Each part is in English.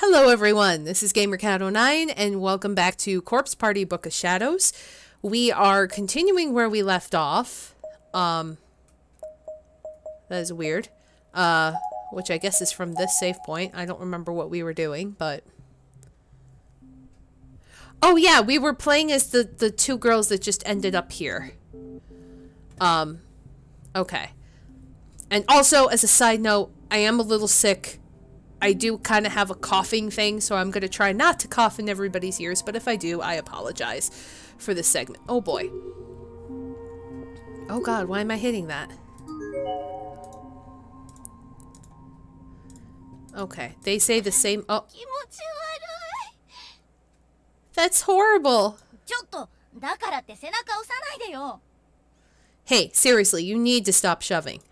Hello, everyone. This is GamerKat09, and welcome back to Corpse Party Book of Shadows. We are continuing where we left off. Um, that is weird. Uh, which I guess is from this save point. I don't remember what we were doing, but... Oh, yeah, we were playing as the, the two girls that just ended up here. Um, okay. And also, as a side note, I am a little sick. I do kind of have a coughing thing, so I'm going to try not to cough in everybody's ears, but if I do, I apologize for this segment. Oh boy. Oh god, why am I hitting that? Okay, they say the same- oh. That's horrible! Hey, seriously, you need to stop shoving.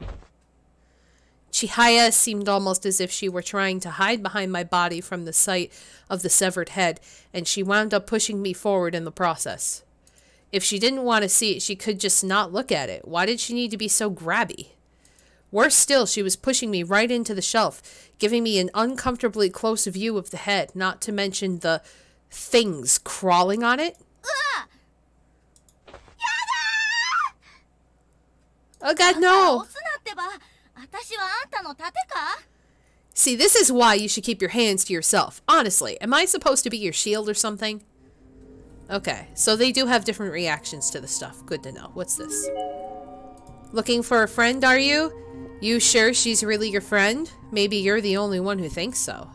Chihaya seemed almost as if she were trying to hide behind my body from the sight of the severed head, and she wound up pushing me forward in the process. If she didn't want to see it, she could just not look at it. Why did she need to be so grabby? Worse still, she was pushing me right into the shelf, giving me an uncomfortably close view of the head, not to mention the things crawling on it. Oh god, no! See, this is why you should keep your hands to yourself. Honestly, am I supposed to be your shield or something? Okay, so they do have different reactions to the stuff. Good to know. What's this? Looking for a friend, are you? You sure she's really your friend? Maybe you're the only one who thinks so.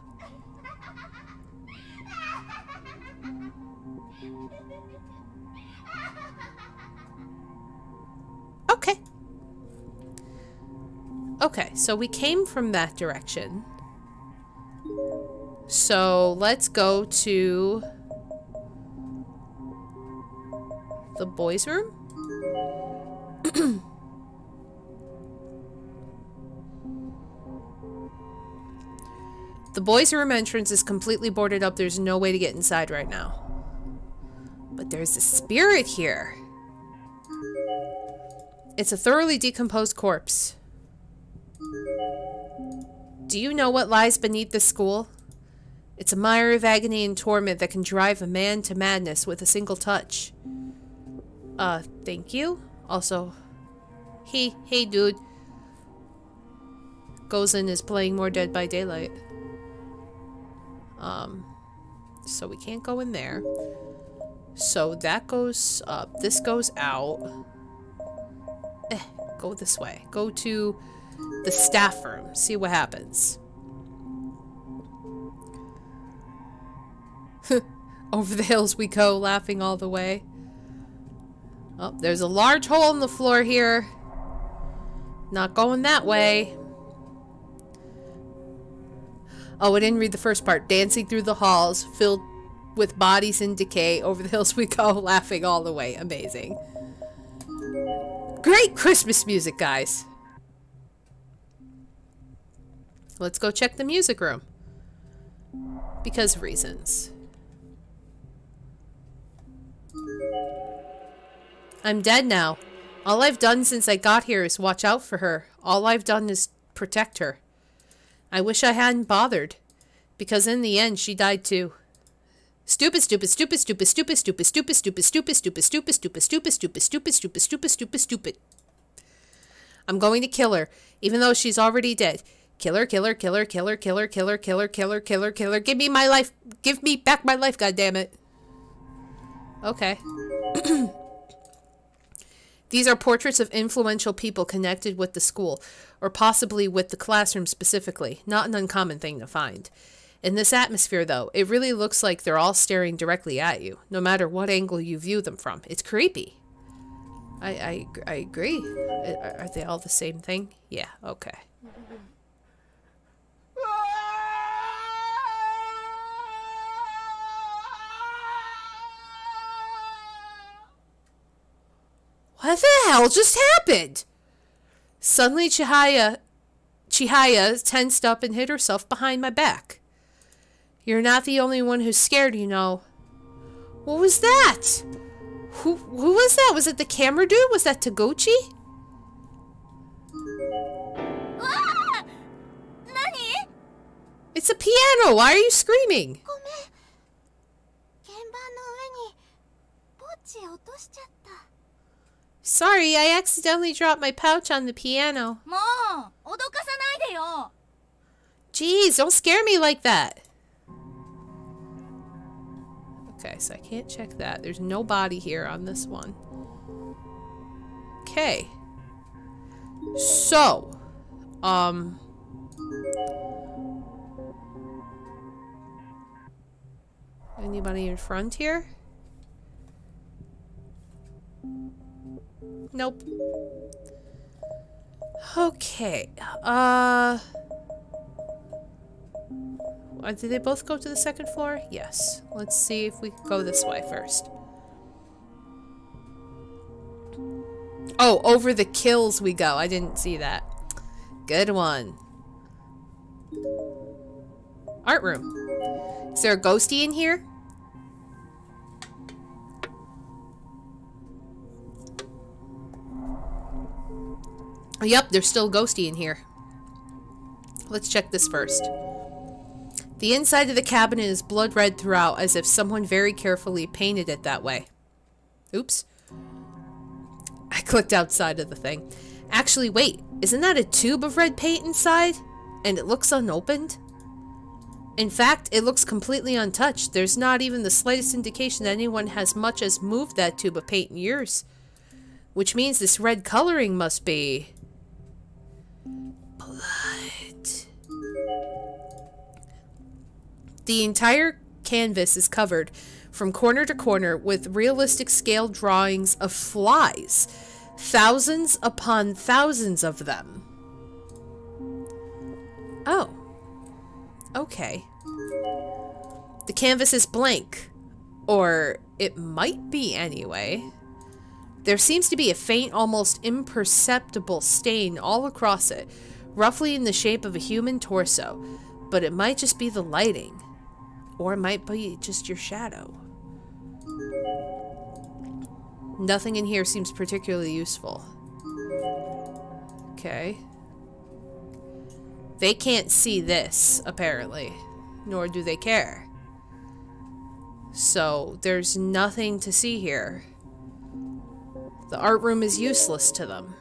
Okay. Okay, so we came from that direction. So let's go to the boys' room. the boys' room entrance is completely boarded up. There's no way to get inside right now. But there's a spirit here. It's a thoroughly decomposed corpse. Do you know what lies beneath the school? It's a mire of agony and torment that can drive a man to madness with a single touch. Uh, thank you. Also, hey, hey dude. Gozen is playing more Dead by Daylight. Um, so we can't go in there. So that goes up. This goes out. Eh, go this way. Go to the staff room. See what happens. Over the hills we go, laughing all the way. Oh, there's a large hole in the floor here. Not going that way. Oh, I didn't read the first part. Dancing through the halls, filled with bodies in decay. Over the hills we go, laughing all the way. Amazing. Great Christmas music, guys. Let's go check the music room. Because reasons. I'm dead now. All I've done since I got here is watch out for her. All I've done is protect her. I wish I hadn't bothered. Because in the end, she died too. Stupid, stupid, stupid, stupid, stupid, stupid, stupid, stupid, stupid, stupid, stupid, stupid, stupid, stupid, stupid, stupid, stupid, stupid, stupid. I'm going to kill her, even though she's already dead. Killer, killer, killer, killer, killer, killer, killer, killer, killer, killer. Give me my life. Give me back my life, God damn it. Okay. These are portraits of influential people connected with the school, or possibly with the classroom specifically. Not an uncommon thing to find. In this atmosphere, though, it really looks like they're all staring directly at you, no matter what angle you view them from. It's creepy. I, I, I agree. Are they all the same thing? Yeah, okay. What the hell just happened? Suddenly Chihaya Chihaya tensed up and hid herself behind my back. You're not the only one who's scared, you know. What was that? Who who was that? Was it the camera dude? Was that Taguchi? It's a piano! Why are you screaming? Sorry, I accidentally dropped my pouch on the piano. Jeez, don't scare me like that. Okay, so I can't check that. There's no body here on this one. Okay. So, um... Anybody in front here? Nope. Okay. Uh... Uh, did they both go to the second floor? Yes. Let's see if we go this way first. Oh, over the kills we go. I didn't see that. Good one. Art room. Is there a ghosty in here? Yep, there's still ghosty in here. Let's check this first. The inside of the cabinet is blood red throughout, as if someone very carefully painted it that way. Oops. I clicked outside of the thing. Actually, wait, isn't that a tube of red paint inside? And it looks unopened? In fact, it looks completely untouched. There's not even the slightest indication that anyone has much as moved that tube of paint in years. Which means this red coloring must be... The entire canvas is covered from corner to corner with realistic scale drawings of flies, thousands upon thousands of them. Oh. Okay. The canvas is blank. Or it might be anyway. There seems to be a faint, almost imperceptible stain all across it, roughly in the shape of a human torso, but it might just be the lighting. Or it might be just your shadow. Nothing in here seems particularly useful. Okay. They can't see this, apparently. Nor do they care. So, there's nothing to see here. The art room is useless to them.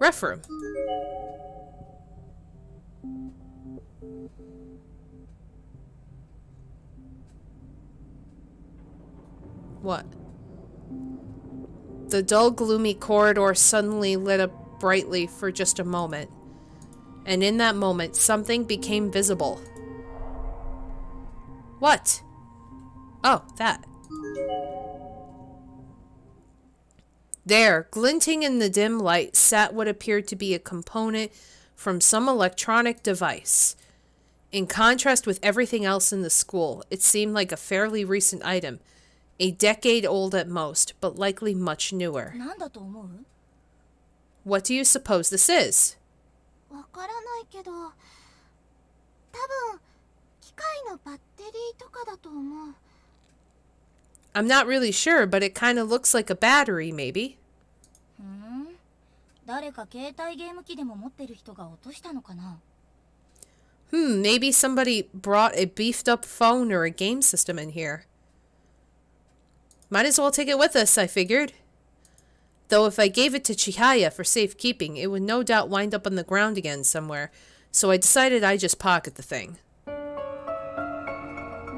Ref room. What? The dull, gloomy corridor suddenly lit up brightly for just a moment. And in that moment, something became visible. What? Oh, that. There, glinting in the dim light, sat what appeared to be a component from some electronic device. In contrast with everything else in the school, it seemed like a fairly recent item, a decade old at most, but likely much newer. What do you suppose this is? I'm not really sure, but it kind of looks like a battery, maybe. Hmm, maybe somebody brought a beefed up phone or a game system in here. Might as well take it with us, I figured. Though if I gave it to Chihaya for safekeeping, it would no doubt wind up on the ground again somewhere, so I decided I'd just pocket the thing.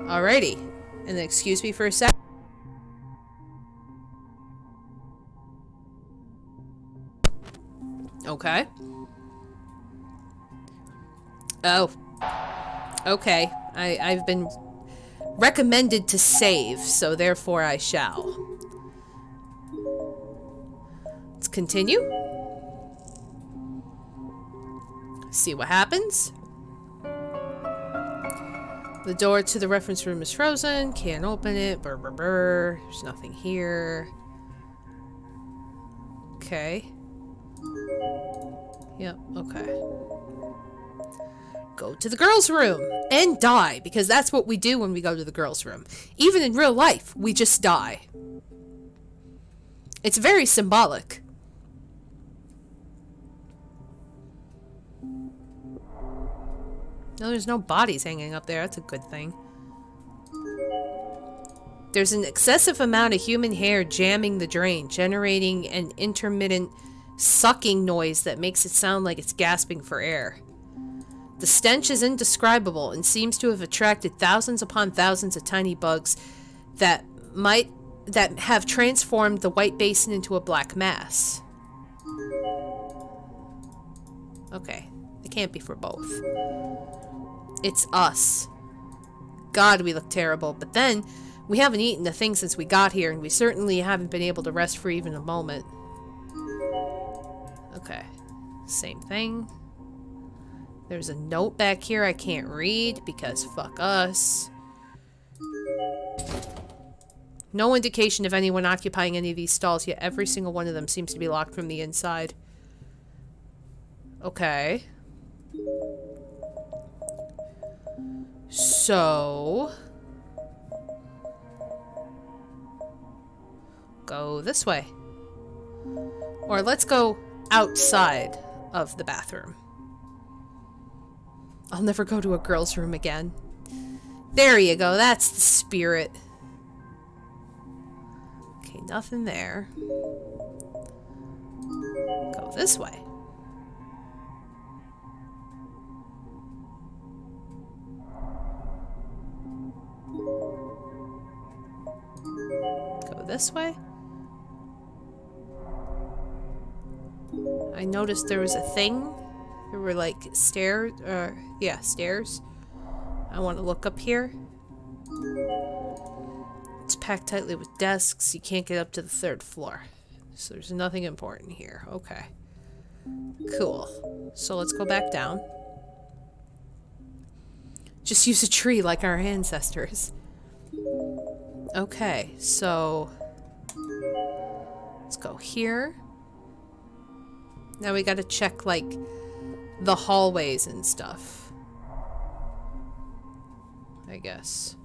Alrighty. And then excuse me for a sec. Okay. Oh. Okay. I, I've been recommended to save, so therefore I shall. Let's continue. See what happens. The door to the reference room is frozen. Can't open it. Brr, brr, brr. There's nothing here. Okay. Yep, okay. Go to the girls' room and die, because that's what we do when we go to the girls' room. Even in real life, we just die. It's very symbolic. No, there's no bodies hanging up there. That's a good thing. There's an excessive amount of human hair jamming the drain, generating an intermittent sucking noise that makes it sound like it's gasping for air. The stench is indescribable and seems to have attracted thousands upon thousands of tiny bugs that might that have transformed the white basin into a black mass. Okay, it can't be for both. It's us. God, we look terrible. But then, we haven't eaten a thing since we got here, and we certainly haven't been able to rest for even a moment. Okay, same thing. There's a note back here I can't read because fuck us. No indication of anyone occupying any of these stalls, yet every single one of them seems to be locked from the inside. Okay. So... Go this way. Or let's go outside of the bathroom. I'll never go to a girl's room again. There you go, that's the spirit. Okay, nothing there. Go this way. Go this way. I noticed there was a thing. There were like stairs, uh, yeah, stairs. I want to look up here. It's packed tightly with desks. You can't get up to the third floor. So there's nothing important here. Okay. Cool. So let's go back down. Just use a tree like our ancestors. Okay, so... Let's go here. Now we gotta check, like, the hallways and stuff. I guess.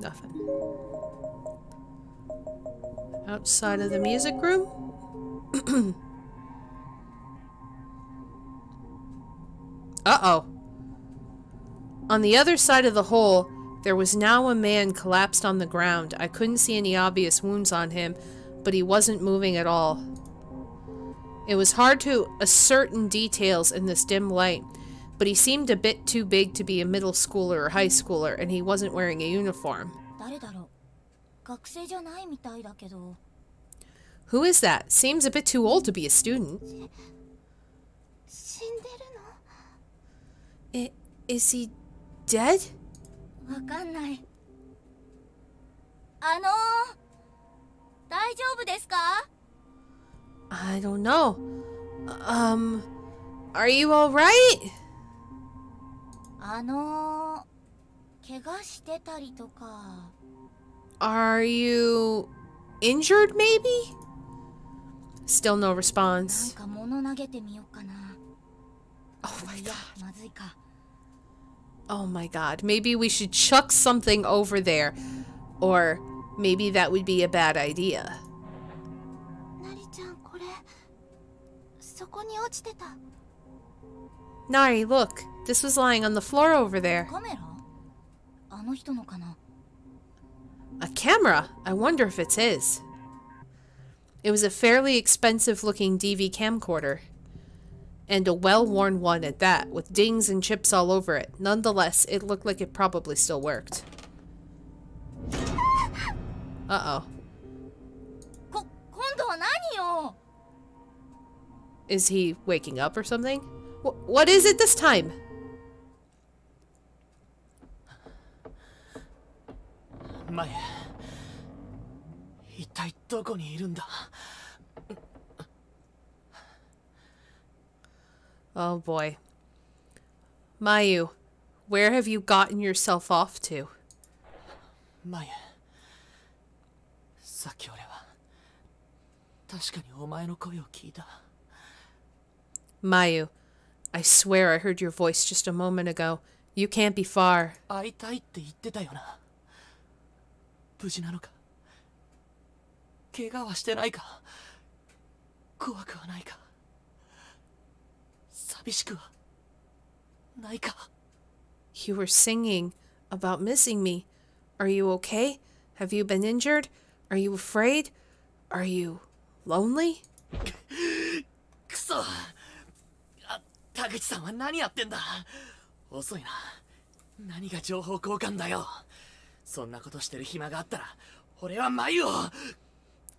Nothing. Outside of the music room? Uh-oh. On the other side of the hole, there was now a man collapsed on the ground. I couldn't see any obvious wounds on him, but he wasn't moving at all. It was hard to ascertain details in this dim light, but he seemed a bit too big to be a middle schooler or high schooler, and he wasn't wearing a uniform. Who is that? Seems a bit too old to be a student. I, is he dead? わかんないあの 大丈夫ですか I don't know. Um, are you alright? あの怪我してたりとか Are you injured, maybe? Still no response. なんか物投げてみようかな Oh my いや god. まずいか Oh my god. Maybe we should chuck something over there. Or Maybe that would be a bad idea. Nari, look. This was lying on the floor over there. A camera? I wonder if it's his. It was a fairly expensive looking DV camcorder. And a well-worn one at that, with dings and chips all over it. Nonetheless, it looked like it probably still worked. Uh oh. こ今度は何よ Is he waking up or something? Wh- what is it this time? 前一体どこにいるんだ Oh boy. Mayu, where have you gotten yourself off to? 前 さっき俺は確かにお前の声を聞いた Mayu, I swear I heard your voice just a moment ago. You can't be far. 会いたいって言ってたよな無事なのか怪我はしてないか怖くはないか 寂しくはないか You were singing about missing me. Are you okay? Have you been injured? Are you afraid? Are you lonely? くそあ田口さんは何やってんだ遅いな何が情報交換だよそんなことしてる暇があったら俺は眉を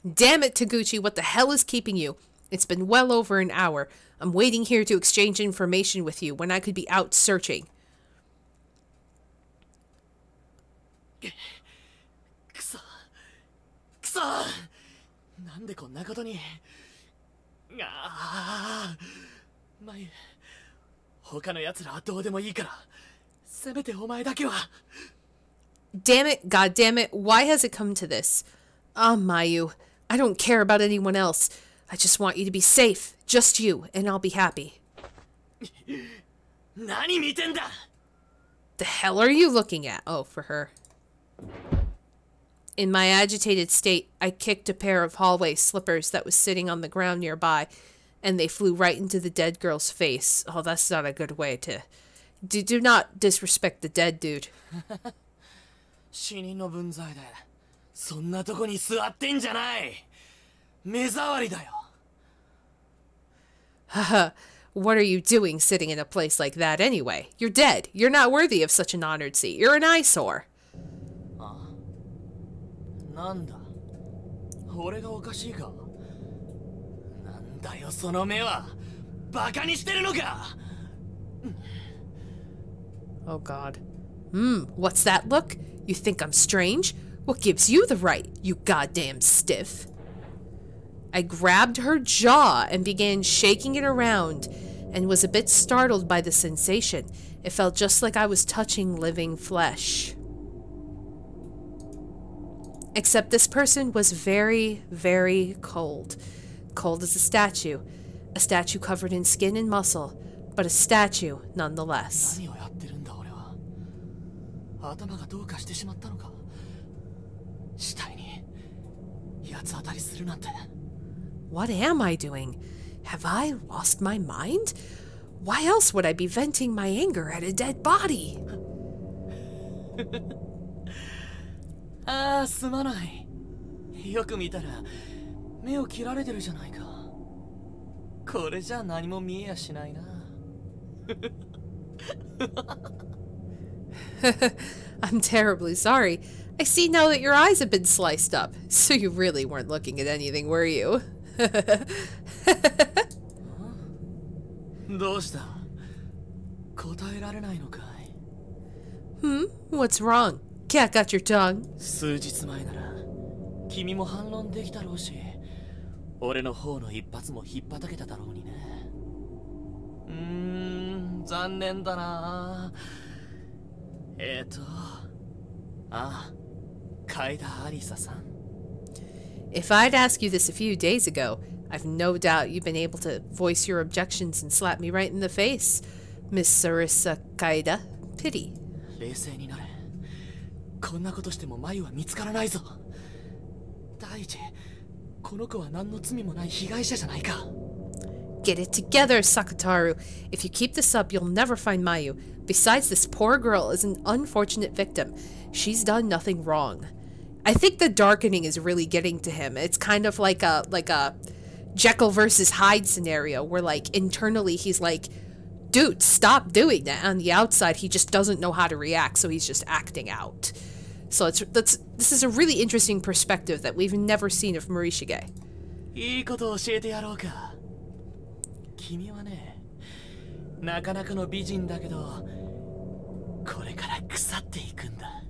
Damn it, Taguchi, what the hell is keeping you? It's been well over an hour. I'm waiting here to exchange information with you when I could be out searching. くそくそなんでこんなことにああ眉他の奴らはどうでもいいからせめてお前だけは Damn it, god damn it, why has it come to this? Ah, Mayu, I don't care about anyone else. I just want you to be safe, just you, and I'll be happy. 何見てんだ The hell are you looking at? Oh, for her. In my agitated state, I kicked a pair of hallway slippers that was sitting on the ground nearby, and they flew right into the dead girl's face. Oh, that's not a good way to. Do, do not disrespect the dead dude. 死人の分際でそんなとこに座ってんじゃない目障りだよ Haha, what are you doing sitting in a place like that anyway? You're dead. You're not worthy of such an honored seat. You're an eyesore. なんだ俺がおかしいかなんだよその目はバカにしてるのか Oh, God. Hmm, what's that look? You think I'm strange? What gives you the right, you goddamn stiff? I grabbed her jaw and began shaking it around and was a bit startled by the sensation. It felt just like I was touching living flesh. Except this person was very, very cold. Cold as a statue. A statue covered in skin and muscle, but a statue nonetheless. What am I doing? Have I lost my mind? Why else would I be venting my anger at a dead body? ああすまないよく見たら目を切られてるじゃないかこれじゃ何も見えやしないな I'm terribly sorry. I see now that your eyes have been sliced up. So you really weren't looking at anything, were you? どうした答えられないのかい hmm? What's wrong? Cat got your tongue. 数日前なら君も反論できたろうし、俺の方の一発も引っ張たけただろうにね。うーん、残念だな。えっ、ー、と、あ、カイダ・アリサさん。If I'd ask you this a few days ago, I've no doubt you've been able to voice your objections and slap me right in the face, Miss Arisa Kaida. Pity. 冷静になれ。こんなことしてもマユは見つからないぞ第一この子は何の罪もない被害者じゃないか Get it together, Sakutaro. If you keep this up, you'll never find Mayu. Besides, this poor girl is an unfortunate victim. She's done nothing wrong. I think the darkening is really getting to him. It's kind of like a like a Jekyll versus Hyde scenario where like internally he's like, dude, stop doing that. On the outside, he just doesn't know how to react, so he's just acting out. So it's that's this is a really interesting perspective that we've never seen of Morishige. いいことを教えてやろうか君はねなかなかの美人だけどこれから腐っていくんだ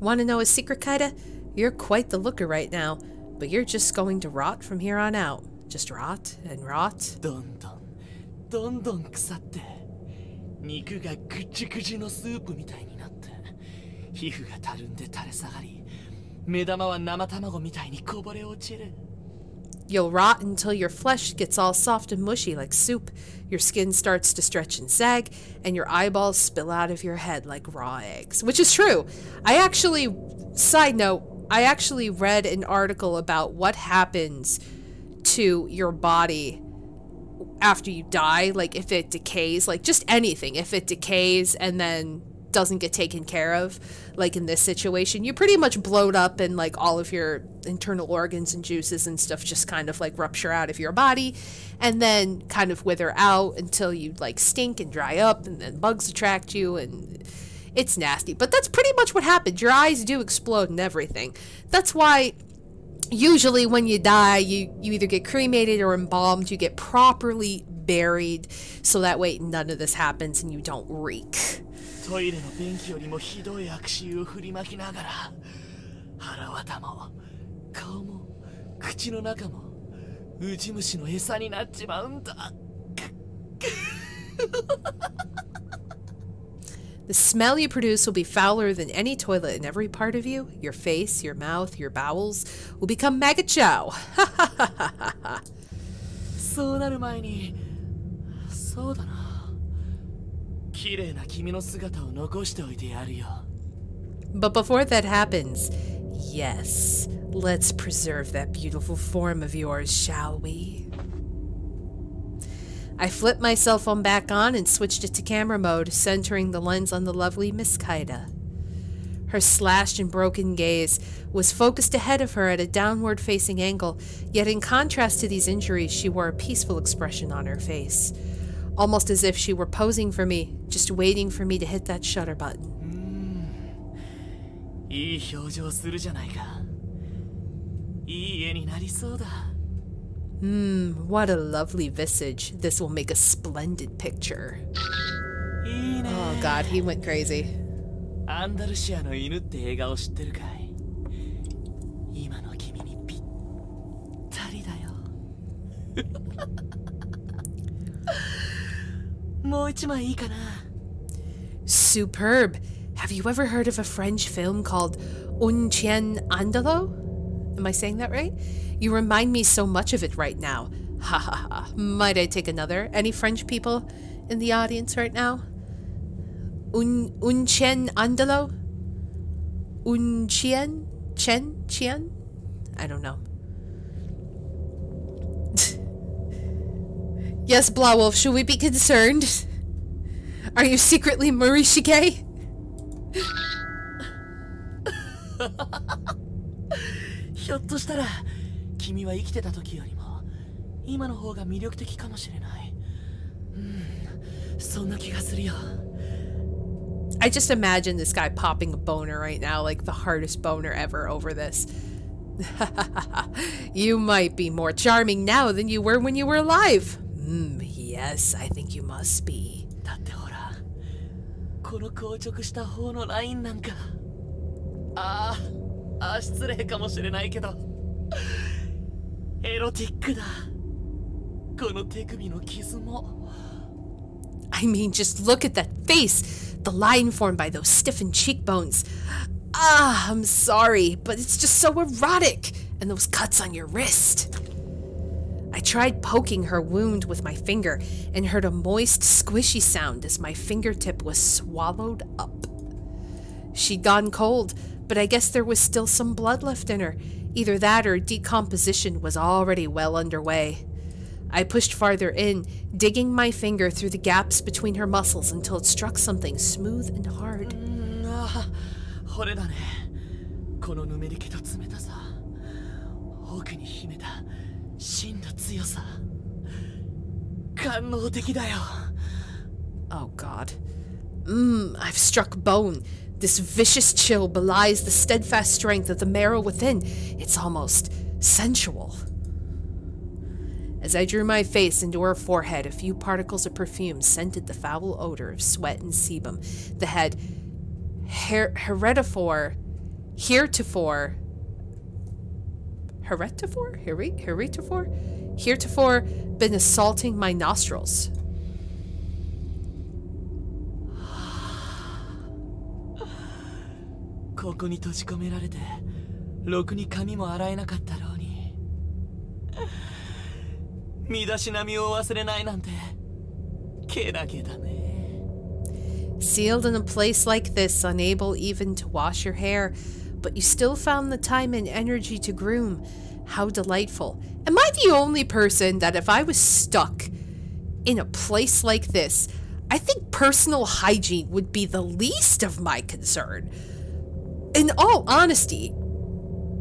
Want to know a secret, Kaida? You're quite the looker right now, but you're just going to rot from here on out. Just rot and rot. どんどんどんどん腐って肉がぐちぐちのスープみたいになって 皮膚がたるんで垂れ下がり目玉は生卵みたいにこぼれ落ちる You'll rot until your flesh gets all soft and mushy like soup, your skin starts to stretch and sag, and your eyeballs spill out of your head like raw eggs. Which is true. I actually, side note, I actually read an article about what happens to your body after you die, like if it decays, like just anything, if it decays and then doesn't get taken care of, like in this situation, you pretty much blowed up and like all of your internal organs and juices and stuff just kind of like rupture out of your body and then kind of wither out until you like stink and dry up and then bugs attract you and it's nasty. But that's pretty much what happened. Your eyes do explode and everything. That's why usually when you die you you either get cremated or embalmed you get properly buried so that way none of this happens and you don't reek トイレの便器よりもひどい悪臭を振りまきながら腹渡も顔も口の中もウジ虫の餌になっちまうんだ The smell you produce will be fouler than any toilet in every part of you. Your face, your mouth, your bowels will become maggot chow. そうなる前にそうだな But before that happens, yes, let's preserve that beautiful form of yours, shall we? I flipped my cell phone back on and switched it to camera mode, centering the lens on the lovely Miss Kaida. Her slashed and broken gaze was focused ahead of her at a downward facing angle, yet in contrast to these injuries, she wore a peaceful expression on her face Almost as if she were posing for me, just waiting for me to hit that shutter button. いい表情するじゃないかいい絵になりそうだ Hmm, what a lovely visage. This will make a splendid picture. いいね Oh god, he went crazy. アンダルシアの犬って映画を知ってるかい今の君にぴったりだよもう一枚いいかな Superb. Have you ever heard of a French film called Un Chien Andalou? Am I saying that right? You remind me so much of it right now. Ha ha ha. Might I take another? Any French people in the audience right now? Un Un Chien Andalou? Un Chien? Chen? Chien? I don't know. Yes, Blawolf, should we be concerned? Are you secretly Morishige? Hiottoshitara, kimi wa ikite ta toki yori mo ima no hou ga miryokuteki kamoshirenai. Hmm, sonna kiga suru yo. I just imagine this guy popping a boner right now, like the hardest boner ever over this. you might be more charming now than you were when you were alive. Mm, yes, I think you must be. だってほらこの硬直した方のラインなんかあーあー失礼かもしれないけどエロティックだこの手首の傷も I mean, just look at that face! The line formed by those stiffened cheekbones. Ah, I'm sorry, but it's just so erotic! And those cuts on your wrist. I tried poking her wound with my finger and heard a moist, squishy sound as my fingertip was swallowed up. She'd gone cold, but I guess there was still some blood left in her. Either that or decomposition was already well underway. I pushed farther in, digging my finger through the gaps between her muscles until it struck something smooth and hard. Mm-hmm. Ah, うんあー惚れだねこのぬめり気と冷たさ奥に秘めた真の強さ官能的だよ Oh god. Mmm, I've struck bone. This vicious chill belies the steadfast strength of the marrow within. It's almost sensual. As I drew my face into her forehead, a few particles of perfume scented the foul odor of sweat and sebum. The head, her- heretofore, heretofore, heretofore, Here- heretofore, heretofore been assaulting my nostrils. Sealed in a place like this, unable even to wash your hair, but you still found the time and energy to groom. How delightful. Am I the only person that if I was stuck in a place like this, I think personal hygiene would be the least of my concern. In all honesty,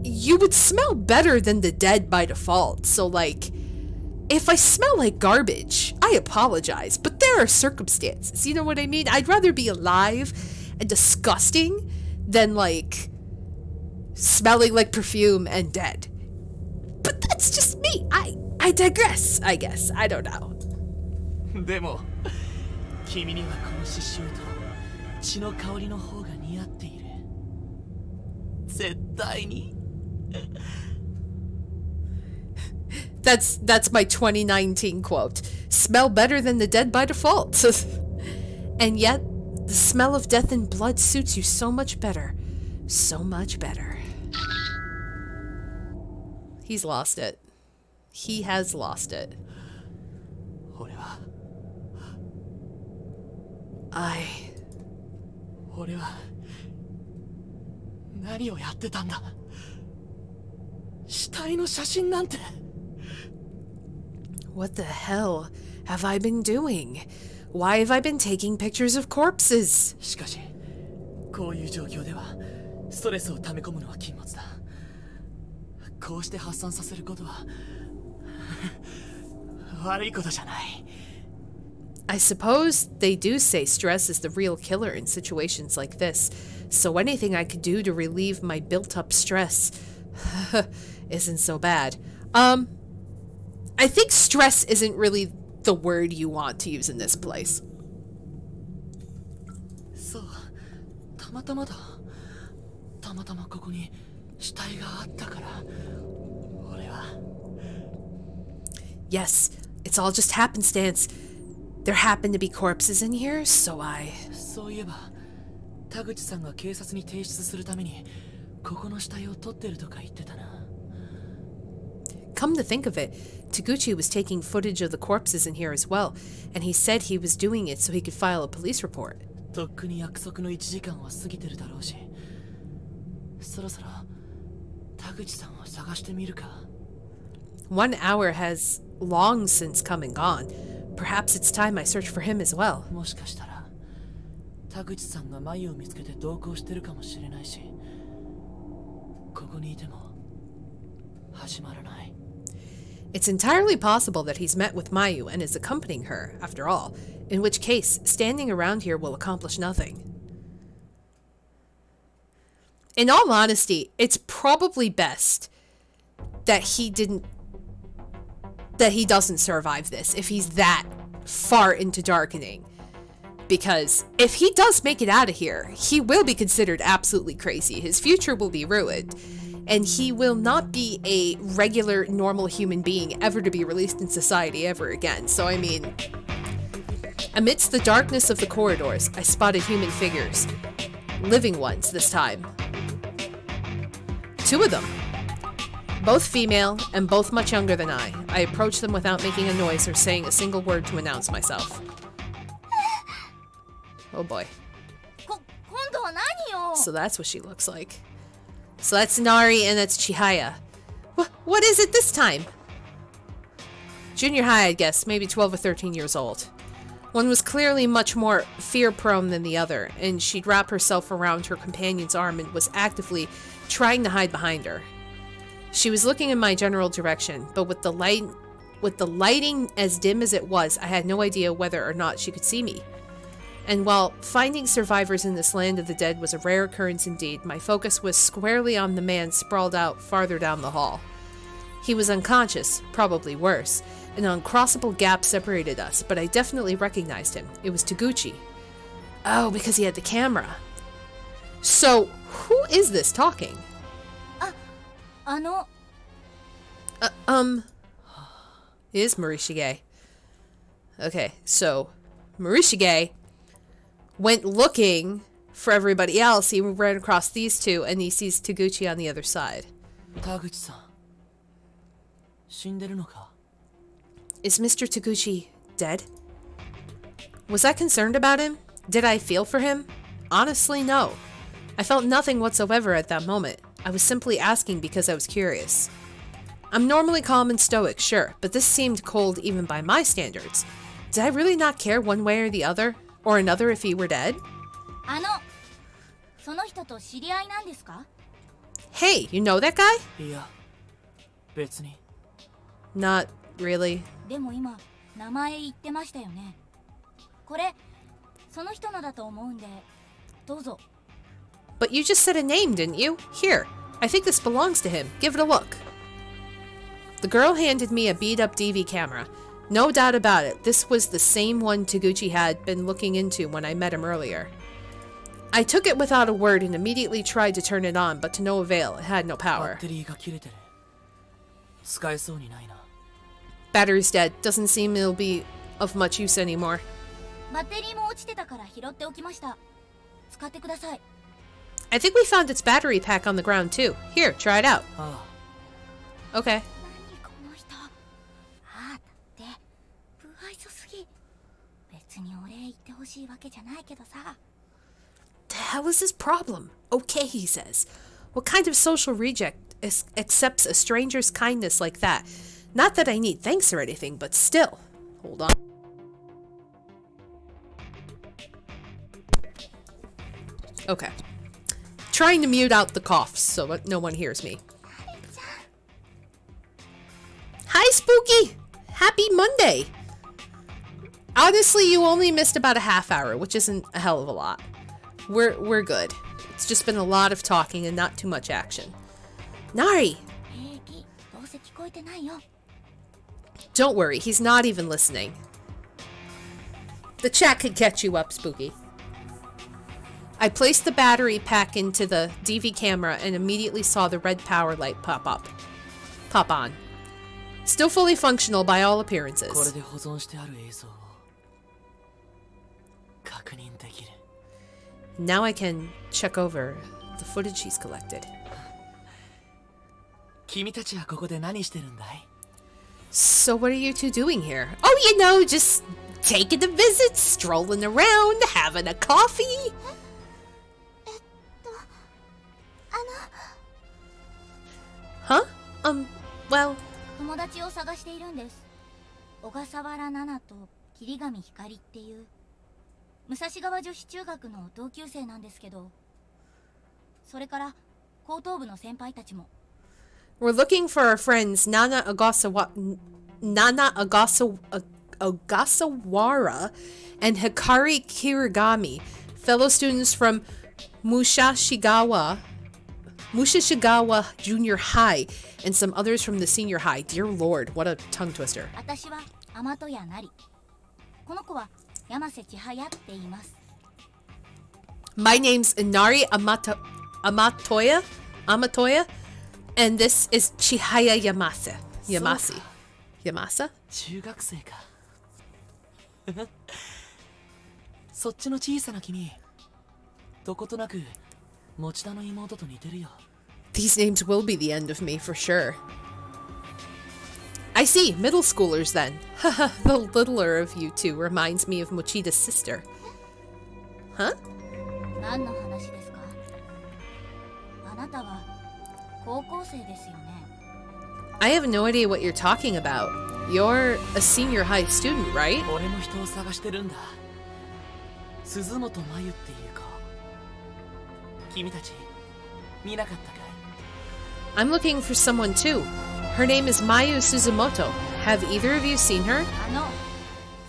you would smell better than the dead by default. So, like, if I smell like garbage, I apologize, but there are circumstances. You know what I mean? I'd rather be alive and disgusting than, like, smelling like perfume and dead. But that's just me. I I digress, I guess. I don't know. でも君にはこの刺繍と血の香りの方が似合っている絶対に That's that's my 2019 quote. Smell better than the dead by default. and yet, the smell of death and blood suits you so much better. So much better. He's lost it. He has lost it. 俺は I 俺は何をやってたんだ死体の写真なんて What the hell have I been doing? Why have I been taking pictures of corpses? しかしこういう状況ではストレスを溜め込むのは禁物だ こうして発散させることは悪いことじゃない I suppose they do say stress is the real killer in situations like this, so anything I could do to relieve my built up stress isn't so bad. Um, I think stress isn't really the word you want to use in this place. そうたまたまだたまたまここに 死体があったから俺は Yes, it's all just happenstance. There happen to be corpses in here, so I. そういえば田口さんが警察に提出するためにここの死体を撮ってるとか言ってたな Come to think of it, Taguchi was taking footage of the corpses in here as well, and he said he was doing it so he could file a police report. とっくに約束の1時間は過ぎてるだろうしそろそろ One hour has long since come and gone. Perhaps it's time I search for him as well. もしかしたら田口さんが眉を見つけて同行してるかもしれないしここにいても始まらない It's entirely possible that he's met with Mayu and is accompanying her, after all, in which case, standing around here will accomplish nothing. In all honesty, it's probably best that he didn't. that he doesn't survive this if he's that far into darkening. Because if he does make it out of here, he will be considered absolutely crazy. His future will be ruined and he will not be a regular, normal human being ever to be released in society ever again. So, I mean, amidst the darkness of the corridors, I spotted human figures living ones this time. Two of them. Both female and both much younger than I. I approach them without making a noise or saying a single word to announce myself. Oh boy. So that's what she looks like. So that's Nari and that's Chihaya. Wh what is it this time? Junior high, I guess, maybe 12 or 13 years old. One was clearly much more fear prone than the other, and she'd wrap herself around her companion's arm and was actively trying to hide behind her. She was looking in my general direction, but with the light with the lighting as dim as it was, I had no idea whether or not she could see me. And while finding survivors in this land of the dead was a rare occurrence indeed, my focus was squarely on the man sprawled out farther down the hall. He was unconscious, probably worse. An uncrossable gap separated us, but I definitely recognized him. It was Taguchi. Oh, because he had the camera. So, who is this talking? Uh, ano... Uh, um... It is Morishige? Okay, so Morishige went looking for everybody else. He ran across these two, and he sees Taguchi on the other side. Taguchi-san. 死んでるのか is Mr. Taguchi dead? Was I concerned about him? Did I feel for him? Honestly, no. I felt nothing whatsoever at that moment. I was simply asking because I was curious. I'm normally calm and stoic, sure, but this seemed cold even by my standards. Did I really not care one way or the other? Or another if he were dead? Hey, you know that guy? Not really. でも今名前言ってましたよねこれその人のだと思うんでどうぞ But you just said a name, didn't you? Here, I think this belongs to him. Give it a look. The girl handed me a beat up DV camera. No doubt about it, this was the same one Taguchi had been looking into when I met him earlier. I took it without a word and immediately tried to turn it on, but to no avail. It had no バ power. ッテリーが切れてる使えそうにないな Battery's dead. Doesn't seem it'll be of much use anymore. I think we found its battery pack on the ground too. Here, try it out. Oh. Okay. The hell is his problem? Okay, he says. What kind of social reject accepts a stranger's kindness like that? Not that I need thanks or anything, but still. Hold on. Okay. Trying to mute out the coughs so no one hears me. Hi, Spooky! Happy Monday! Honestly, you only missed about a half hour, which isn't a hell of a lot. We're we're good. It's just been a lot of talking and not too much action. Nari, don't worry, he's not even listening. The chat could catch you up, Spooky. I placed the battery pack into the DV camera and immediately saw the red power light pop up. Pop on. Still fully functional by all これ appearances. で保存してある映像を確認できる Now I can check over the footage he's collected. 君たちはここで何してるんだい So what are you two doing here? Oh, you know, just taking a visit, strolling around, having a coffee. あの Huh? Um, well, 友達を探しているんです小笠原奈々と霧上光っていう武蔵川女子中学の同級生なんですけどそれから高等部の先輩たちも we're looking for our friends Nana Agasawa, Nana Agasa, Ag- Ogasawara and Hikari Kirigami, fellow students from Mushashigawa, Mushashigawa Junior High, and some others from the senior high. Dear Lord, what a tongue twister. 私は天戸谷なりこの子は山瀬千早って言います My name's Inari Amato- Amatoya, Amatoya, and this is Chihaya Yamase. Yamasi. Yamasa? 中学生かそっちの小さな君どことなく持田の妹と似てるよ These names will be the end of me for sure. I see, middle schoolers then. Haha, the littler of you two reminds me of Mochida's sister. Huh? 何の話ですかあなたは 高校生ですよね I have no idea what you're talking about. You're a senior high student, right? 俺の人を探してるんだ鈴本真由っていう子君たち見なかったかい I'm looking for someone too. Her name is Mayu Suzumoto. Have either of you seen her? あの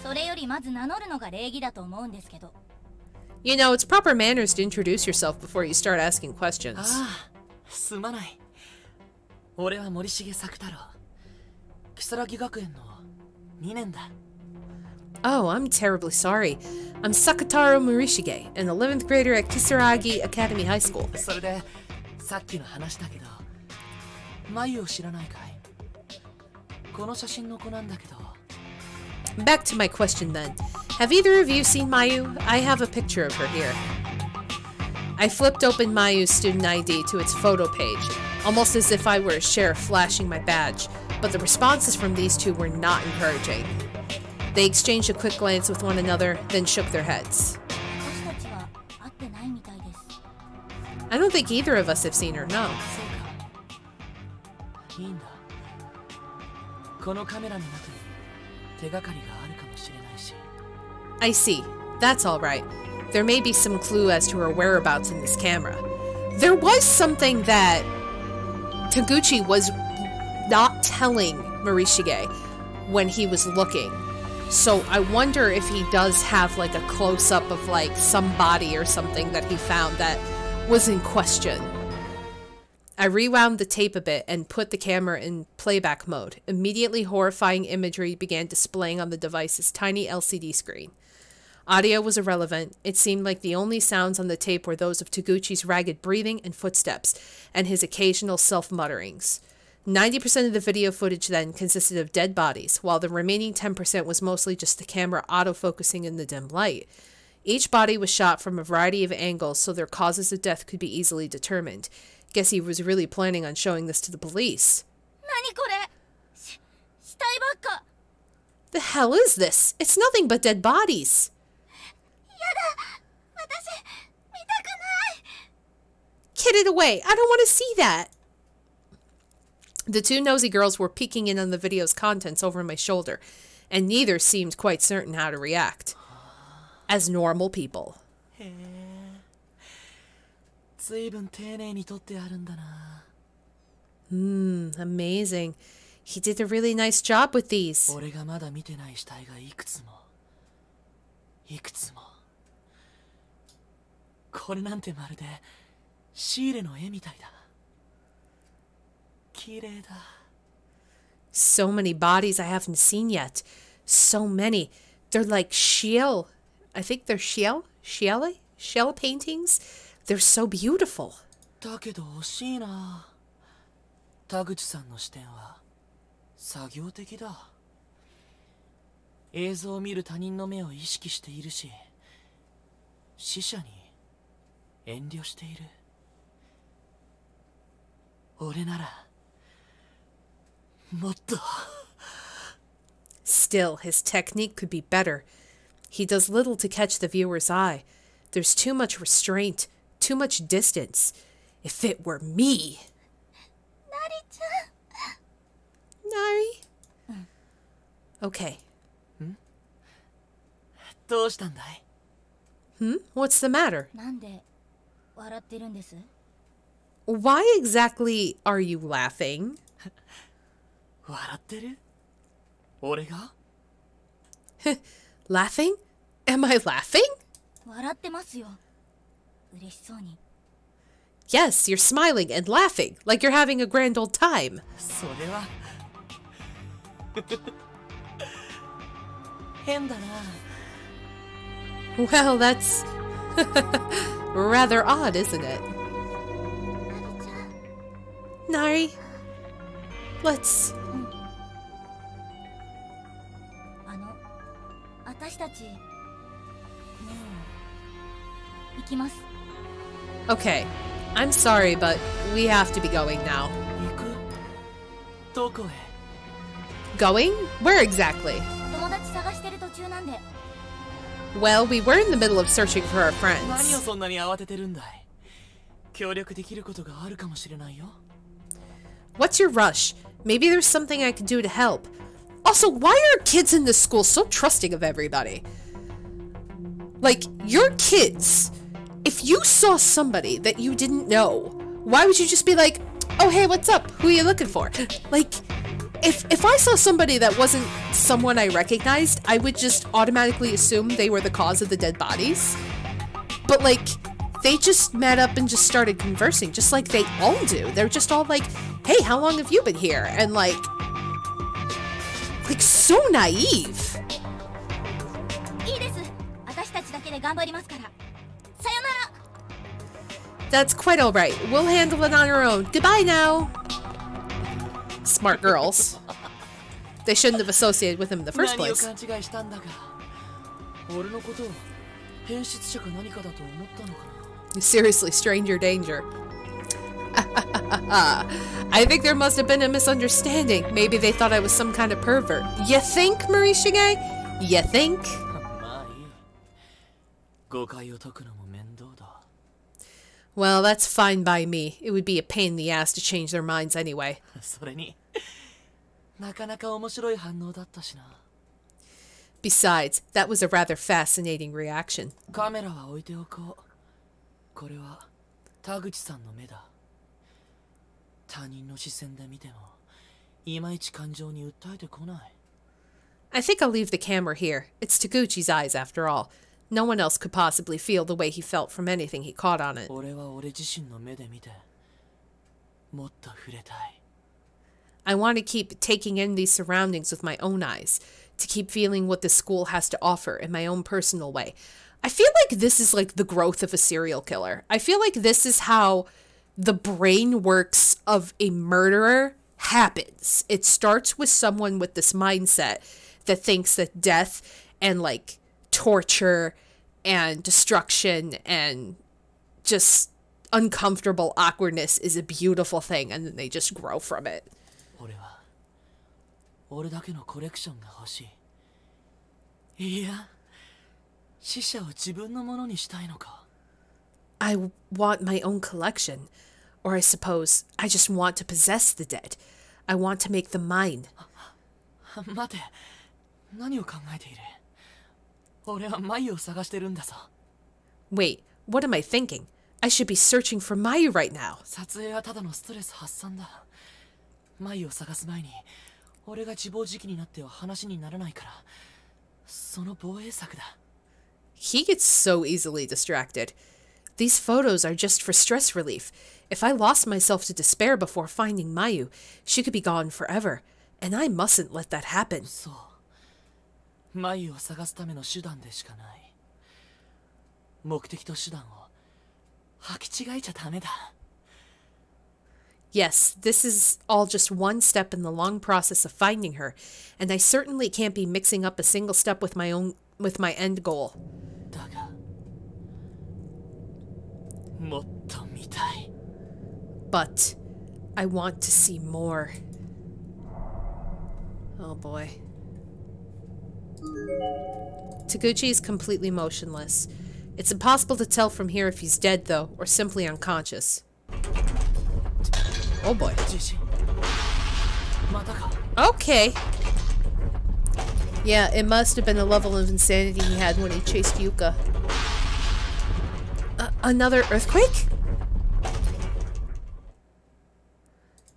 それよりまず名乗るのが礼儀だと思うんですけど You know, it's proper manners to introduce yourself before you start asking questions. ああすまない 俺は森重作太郎如月学園の2年だ Oh, I'm terribly sorry. I'm Sakutaro Morishige, an 11th grader at Kisaragi Academy High School. それで、さっきの話だけど、眉を知らないかいこの写真の子なんだけど。Back to my question then. Have either of you seen Mayu? I have a picture of her here. I flipped open Mayu's student ID to its photo page almost as if I were a sheriff flashing my badge, but the responses from these two were not encouraging. They exchanged a quick glance with one another, then shook their heads. I don't think either of us have seen her, no. I see. That's alright. There may be some clue as to her whereabouts in this camera. There was something that Taguchi was not telling Morishige when he was looking. So I wonder if he does have like a close up of like some body or something that he found that was in question. I rewound the tape a bit and put the camera in playback mode. Immediately, horrifying imagery began displaying on the device's tiny LCD screen. Audio was irrelevant. It seemed like the only sounds on the tape were those of Taguchi's ragged breathing and footsteps, and his occasional self mutterings. 90% of the video footage then consisted of dead bodies, while the remaining 10% was mostly just the camera autofocusing in the dim light. Each body was shot from a variety of angles so their causes of death could be easily determined. Guess he was really planning on showing this to the police. The hell is this? It's nothing but dead bodies. 私見たくない Get it away. I don't want to see that. The two nosy girls were peeking in on the video's contents over my shoulder, and neither seemed quite certain how to react. As normal people. へえ随分丁寧に撮ってあるんだな Hmm, amazing. He did a really nice job with these. 俺がまだ見てない死体がいくつもいくつも これなんてまるでシーレの絵みたいだ綺麗だ So many bodies I haven't seen yet. So many. They're like shell. I think they're shell? Shell? Shell paintings? They're so beautiful. だけど惜しいな田口さんの視点は作業的だ映像を見る他人の目を意識しているし死者に遠慮している俺ならもっと Still, his technique could be better. He does little to catch the viewer's eye. There's too much restraint, too much distance. If it were me. なりちゃん Nari? Okay. どうしたんだい Hmm? What's the matter? なんで笑ってるんです Why exactly are you laughing? laughing? Am I laughing? Yes, you're smiling and laughing, like you're having a grand old time. well, that's Rather odd, isn't it? Nari, let's... Okay, I'm sorry, but we have to be going now. Going? Where exactly? Well, we were in the middle of searching for our 何を friends. そんなに慌ててるんだい協力できることがあるかもしれないよ What's your rush? Maybe there's something I could do to help. Also, why are kids in this school so trusting of everybody? Like, you're kids. If you saw somebody that you didn't know, why would you just be like, "Oh, hey, what's up? Who are you looking for?" Like, if if I saw somebody that wasn't someone I recognized, I would just automatically assume they were the cause of the dead bodies. But like they just met up and just started conversing just like they all do. They're just all like, "Hey, how long have you been here?" and like like so naive. That's quite alright. We'll handle it on our own. Goodbye now! smart girls. They shouldn't have associated with him in the first place. Seriously stranger danger. I think there must have been a misunderstanding. Maybe they thought I was some kind of pervert. You think, Morishige? You think? Well, that's fine by me. It would be a pain in the ass to change their minds anyway. なかなか面白い反応だったしな Besides, that was a rather fascinating reaction. カメラは置いておこうこれは田口さんの目だ他人の視線で見てもいまいち感情に訴えてこない I think I'll leave the camera here. It's Taguchi's eyes, after all. No one else could possibly feel the way he felt from anything he caught on it. 俺は俺自身の目で見てもっと触れたい I want to keep taking in these surroundings with my own eyes, to keep feeling what the school has to offer in my own personal way. I feel like this is like the growth of a serial killer. I feel like this is how the brain works of a murderer happens. It starts with someone with this mindset that thinks that death and like torture and destruction and just uncomfortable awkwardness is a beautiful thing and then they just grow from it. 俺は俺だけのコレクションが欲しいいや死者を自分のものにしたいのか I want my own collection. Or I suppose I just want to possess the dead. I want to make them mine. 待て何を考えている俺は眉を探してるんだぞ Wait, what am I thinking? I should be searching for Mayu right now. 撮影はただのストレス発散だ眉を探す前に 俺が自暴自棄になっては話にならないからその防衛策だ He gets so easily distracted. These photos are just for stress relief. If I lost myself to despair before finding Mayu, she could be gone forever. And I mustn't let that happen. そう眉を探すための手段でしかない目的と手段を履き違えちゃダメだ Yes, this is all just one step in the long process of finding her, and I certainly can't be mixing up a single step with my own with my end goal. But I want to see more. Oh boy. Taguchi is completely motionless. It's impossible to tell from here if he's dead, though, or simply unconscious. Oh boy. Okay. Yeah, it must have been the level of insanity he had when he chased Yuka. Uh, another earthquake?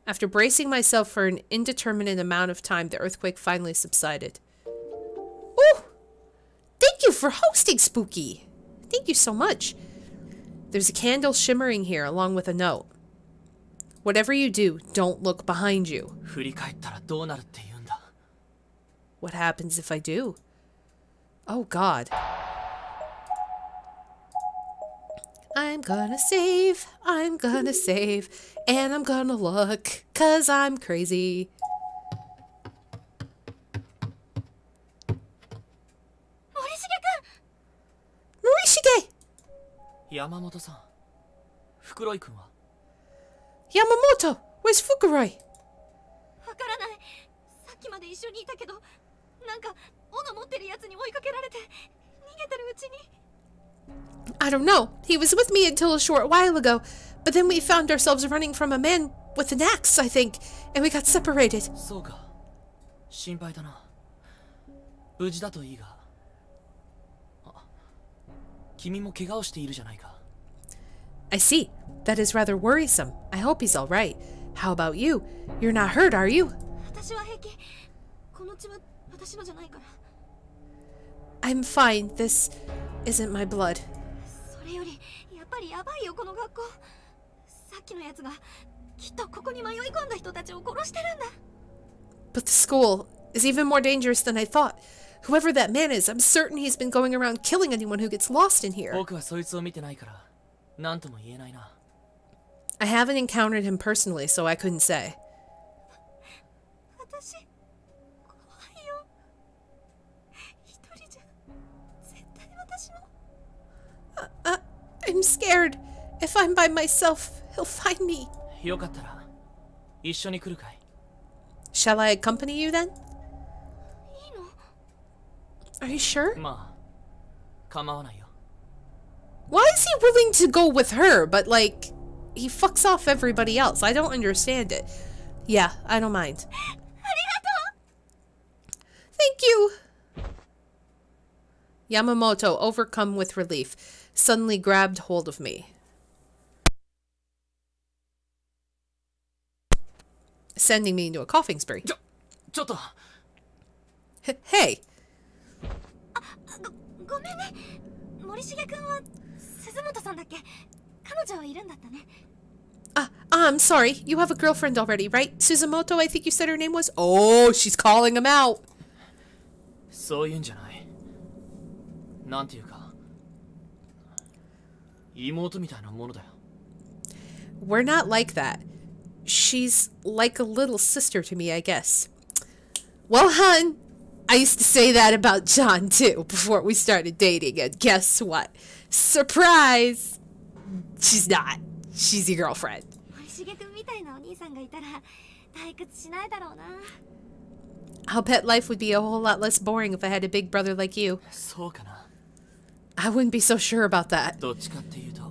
After bracing myself for an indeterminate amount of time, the earthquake finally subsided. Oh! Thank you for hosting, Spooky! Thank you so much. There's a candle shimmering here, along with a note. Whatever you do, don't look behind you. What happens if I do? Oh god. I'm gonna save, I'm gonna save, and I'm gonna look, cause I'm crazy. Morishige! Yamamoto-san, Fukuroi-kun wa? Yamamoto, where's Fukuroi? わからない。さっきまで一緒にいたけど、なんか斧持ってるやつに追いかけられて逃げてるうちに。I don't know. He was with me until a short while ago, but then we found ourselves running from a man with an axe, I think, and we got separated. そうか。心配だな。無事だといいが。あ、君も怪我をしているじゃないか。I see. That is rather worrisome. I hope he's all right. How about you? You're not hurt, are you? 私は平気この血は私のじゃないから I'm fine. This isn't my blood. それよりやっぱりやばいよこの学校さっきのやつがきっとここに迷い込んだ人たちを殺してるんだ But the school is even more dangerous than I thought. Whoever that man is, I'm certain he's been going around killing anyone who gets lost in here. 僕はそいつを見てないから何とも言えないな I haven't encountered him personally, so I couldn't say. 私怖いよ一人じゃ絶対私も Uh, I'm scared. If I'm by myself, he'll find me. よかったら一緒に来るかい Shall I accompany you then? いいの Are you sure? まあ構わないよ why is he willing to go with her, but like, he fucks off everybody else? I don't understand it. Yeah, I don't mind. Thank you! Yamamoto, overcome with relief, suddenly grabbed hold of me. Sending me into a coughing spree. Hey! 鈴本さんだっけ彼女いるんだったね uh, I'm sorry. You have a girlfriend already, right? Suzumoto, I think you said her name was? Oh, she's calling him out. そういうんじゃないなんていうか妹みたいなものだよ We're not like that. She's like a little sister to me, I guess. Well, hun, I used to say that about John too before we started dating, and guess what? Surprise! She's not. She's your girlfriend. 森重君みたいなお兄さんがいたら退屈しないだろうな I'll bet life would be a whole lot less boring if I had a big brother like you. そうかな I wouldn't be so sure about that. どっちかっていうと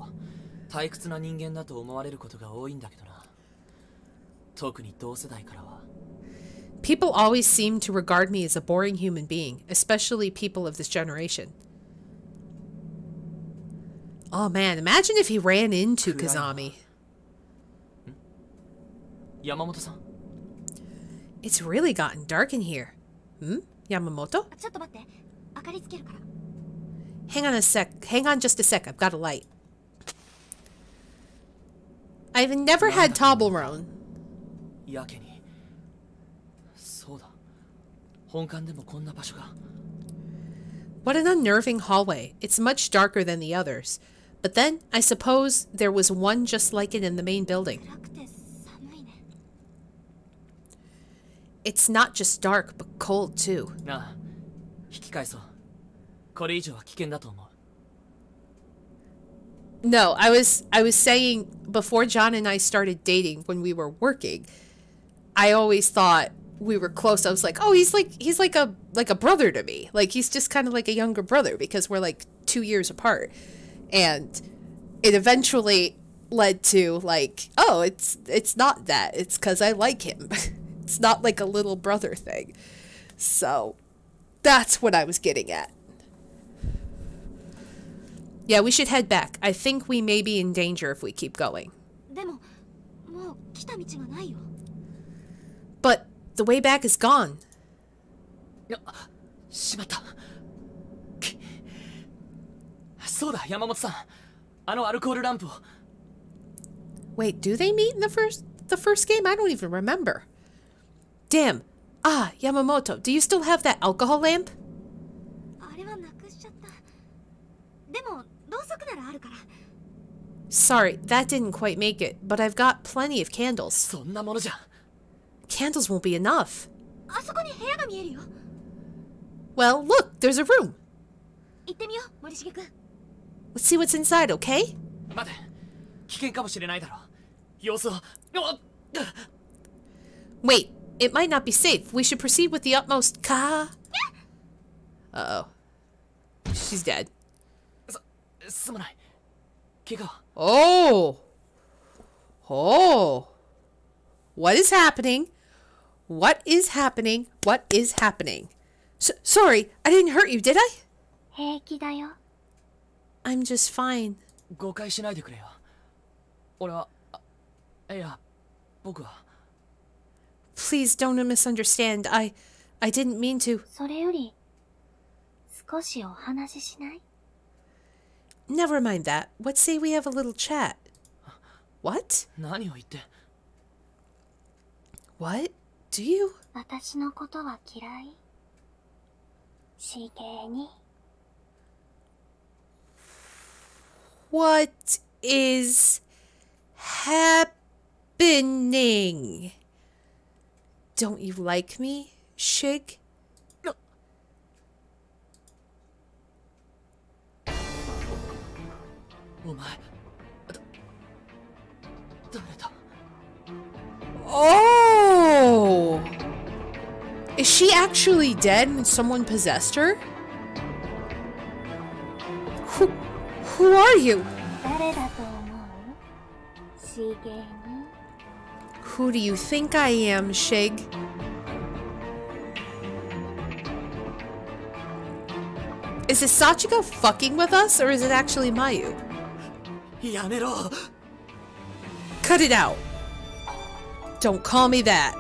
退屈な人間だと思われることが多いんだけどな特に同世代からは People always seem to regard me as a boring human being, especially people of this generation. Oh man, imagine if he ran into Kazami. 山本さん It's really gotten dark in here. Hmm? Yamamoto? ちょっと待って明かりつけるから Hang on a sec. Hang on just a sec. I've got a light. I've never had Toblerone. やけにそうだ本館でもこんな場所が What an unnerving hallway. It's much darker than the others. But then, I suppose there was one just like it in the main building. It's not just dark, but cold too. No, I was I was saying before John and I started dating when we were working, I always thought we were close. I was like, "Oh, he's like he's like a like a brother to me. Like he's just kind of like a younger brother because we're like 2 years apart." and it eventually led to like oh it's it's not that. It's because i like him. It's not like a little brother thing. So that's what i was getting at. Yeah we should head back. I think we may be in danger if we keep going. But the way back is gone. いやしまったくそうだ山本さんあのアルコールランプを Wait, do they meet in the first the first game? I don't even remember. Damn. Ah, Yamamoto, do you still have that alcohol lamp? あれはなくしちゃったでもろうそくならあるから Sorry, that didn't quite make it, but I've got plenty of candles. そんなものじゃ Candles won't be enough. あそこに部屋が見えるよ Well, look, there's a room. 行ってみよう森重君 Let's see what's inside, okay? 待て危険かもしれないだろ様子をあ Wait, it might not be safe. We should proceed with the utmost ca. Uh oh. She's dead. すまない怪我は Oh. Oh. What is happening? What is happening? What is happening? S- sorry, I didn't hurt you, did I? 平気だよ I'm just fine. 誤解しないでくれよ俺はあいや僕は Please don't misunderstand. I I didn't mean to. それより少しお話ししない Never mind that. Let's say we have a little chat. What? 何を言って What? Do you? 私のことは嫌いしげに What is happening? Don't you like me, Shig? No. Oh! oh! Is she actually dead when someone possessed her? Who are you? Who do you think I am, Shig? Is this Sachiko fucking with us, or is it actually Mayu? Yamero. Cut it out! Don't call me that!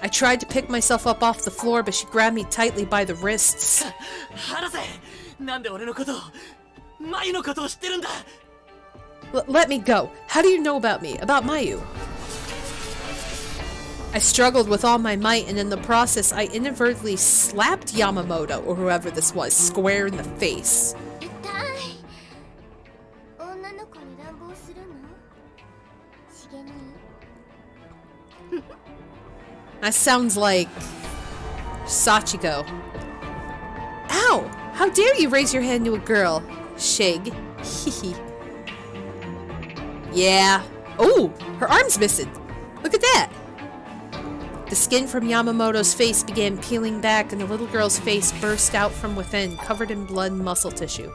I tried to pick myself up off the floor, but she grabbed me tightly by the wrists. Mayu no koto let me go. How do you know about me? About Mayu? I struggled with all my might, and in the process, I inadvertently slapped Yamamoto, or whoever this was, square in the face. That sounds like... Sachiko. Ow! How dare you raise your hand to a girl? Shig. Hehe. yeah. Oh, her arm's missing. Look at that. The skin from Yamamoto's face began peeling back, and the little girl's face burst out from within, covered in blood and muscle tissue.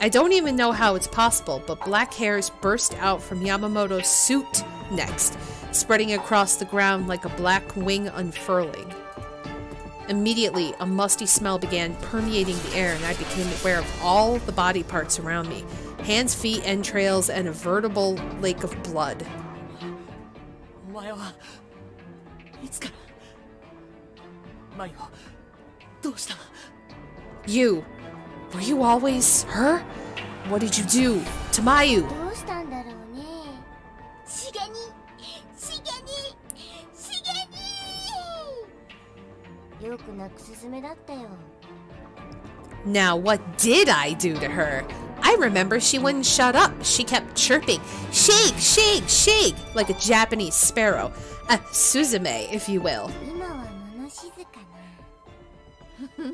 I don't even know how it's possible, but black hairs burst out from Yamamoto's suit next, spreading across the ground like a black wing unfurling. Immediately, a musty smell began permeating the air, and I became aware of all the body parts around me hands, feet, entrails, and a veritable lake of blood. You! Were you always her? What did you do to Mayu? げによく泣くすずめだったよ Now, what did I do to her? I remember she wouldn't shut up. She kept chirping, shake, shake, shake, like a Japanese sparrow. A Suzume, if you will. 今は物静かな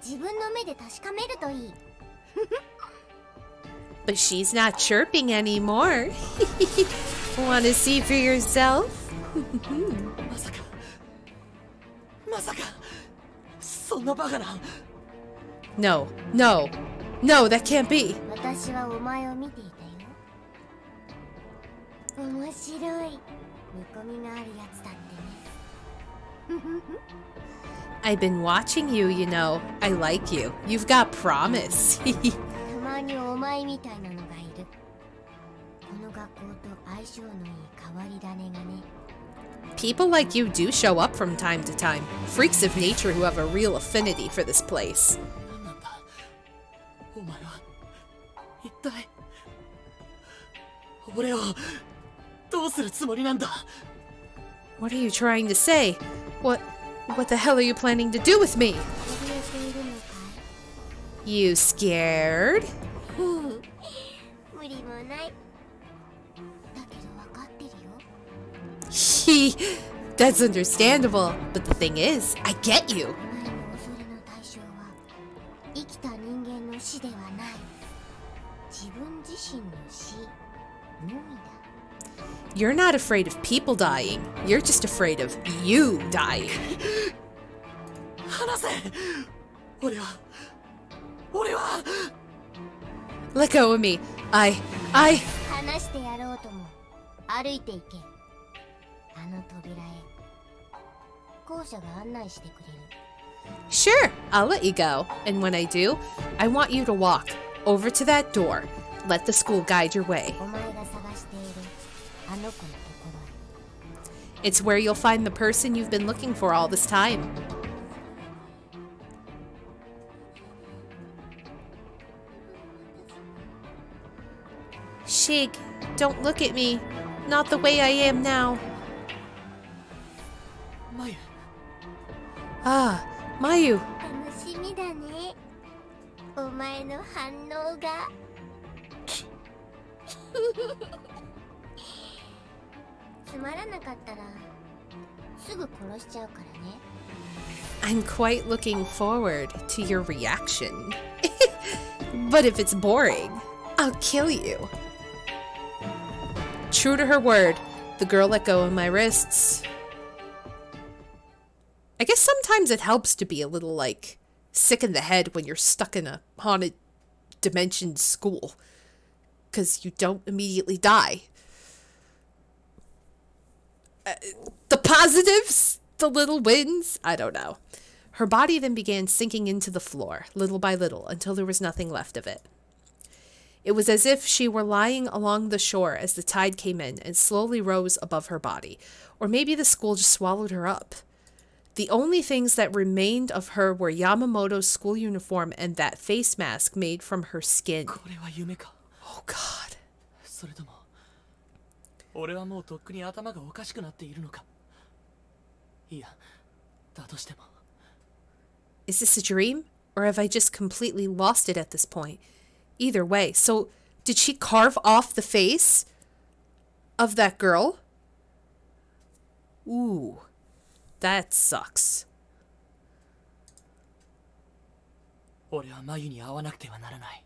自分の目で確かめるといい But she's not chirping anymore. Want to see for yourself? そんなバカな No, no, no, that can't be. 私はお前を見ていたよ面白い見込みがあるやつだってね I've been watching you, you know. I like you. You've got promise. たまにお前みたいなのがいるこの学校と相性のいい変わり種がね People like you do show up from time to time. Freaks of nature who have a real affinity for this place. What are you trying to say? What... what the hell are you planning to do with me? You scared? He... That's understandable. But the thing is, I get you. You're not afraid of people dying. You're just afraid of you dying. Let go of me. I... I... あの扉へ校舎が案内してくれる Sure, I'll let you go. And when I do, I want you to walk over to that door. Let the school guide your way. お前が探しているあの子のところへ It's where you'll find the person you've been looking for all this time. Shig, don't look at me. Not the way I am now. マユ Ah, Mayu. 楽しみだねお前の反応がつまらなかったらすぐ殺しちゃうからね I'm quite looking forward to your reaction. but if it's boring, I'll kill you. True to her word, the girl let go of my wrists. I guess sometimes it helps to be a little like sick in the head when you're stuck in a haunted dimension school because you don't immediately die. Uh, the positives, the little wins, I don't know. Her body then began sinking into the floor, little by little, until there was nothing left of it. It was as if she were lying along the shore as the tide came in and slowly rose above her body, or maybe the school just swallowed her up. The only things that remained of her were Yamamoto's school uniform and that face mask made from her skin. これは夢か Oh god. それとも俺はもうとっくに頭がおかしくなっているのかいやだとしても Is this a dream? Or have I just completely lost it at this point? Either way, so did she carve off the face of that girl? Ooh, that sucks. 俺は眉に会わなくてはならない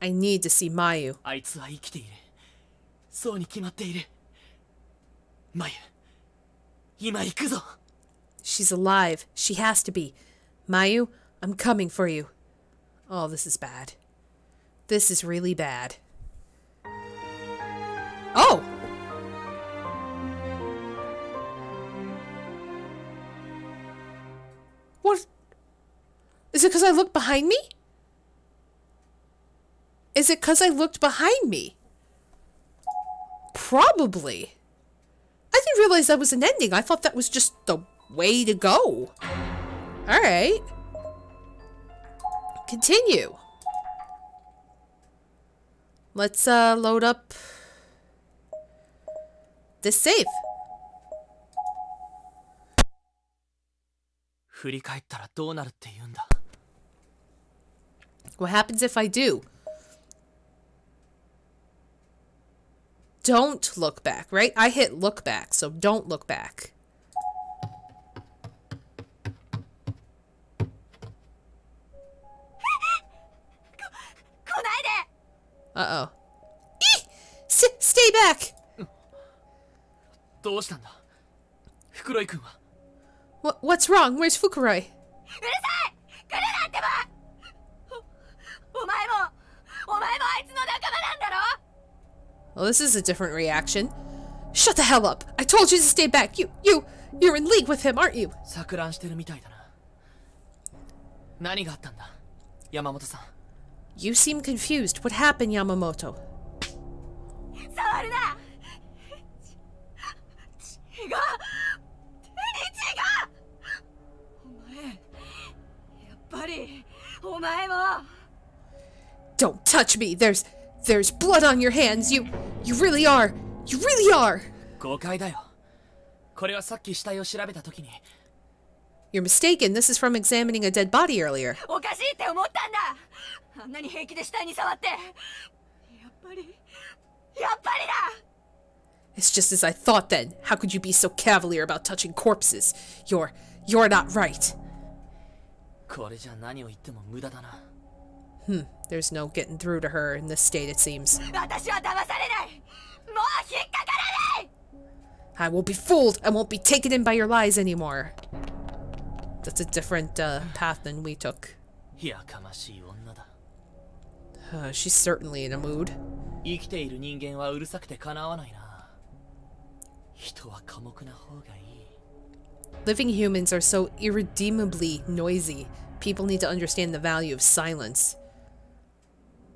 I need to see Mayu. あいつは生きているそうに決まっている眉今行くぞ She's alive. She has to be. Mayu, I'm coming for you. Oh, this is bad. This is really bad. Oh! What? Is it because I looked behind me? Is it because I looked behind me? Probably. I didn't realize that was an ending. I thought that was just the way to go. Alright. Continue. Let's uh load up this save. 振り返ったらどうなるって言うんだ What happens if I do? Don't look back, right? I hit look back, so don't look back. 来ないで Uh oh. S- stay back! どうしたんだ袋井君は What- what's wrong? Where's Fukuroi? うるさい来るなってばおお前もお前もあいつの仲間なんだろ Well, this is a different reaction. Shut the hell up! I told you to stay back! You, you, you're in league with him, aren't you? 錯乱してるみたいだな何があったんだ山本さん You seem confused. What happened, Yamamoto? 触るな っぱりお前も Don't touch me! There's, there's blood on your hands! You, you really are! You really are! 誤解だよこれはさっき死体を調べた時に You're mistaken. This is from examining a dead body earlier. おかしいって思ったんだあんなに平気で死体に触ってやっぱりやっぱりだ It's just as I thought then. How could you be so cavalier about touching corpses? You're, you're not right. これじゃ何を言っても無駄だな There's no getting through to her in this state, it seems. 私は騙されないもう引っかからない I won't be fooled. I won't be taken in by your lies anymore. That's a different uh, path than we took. やかましい女だ Uh, she's certainly in a mood. 生きている人間はうるさくてかなわないな人は寡黙な方がいい Living humans are so irredeemably noisy. People need to understand the value of silence.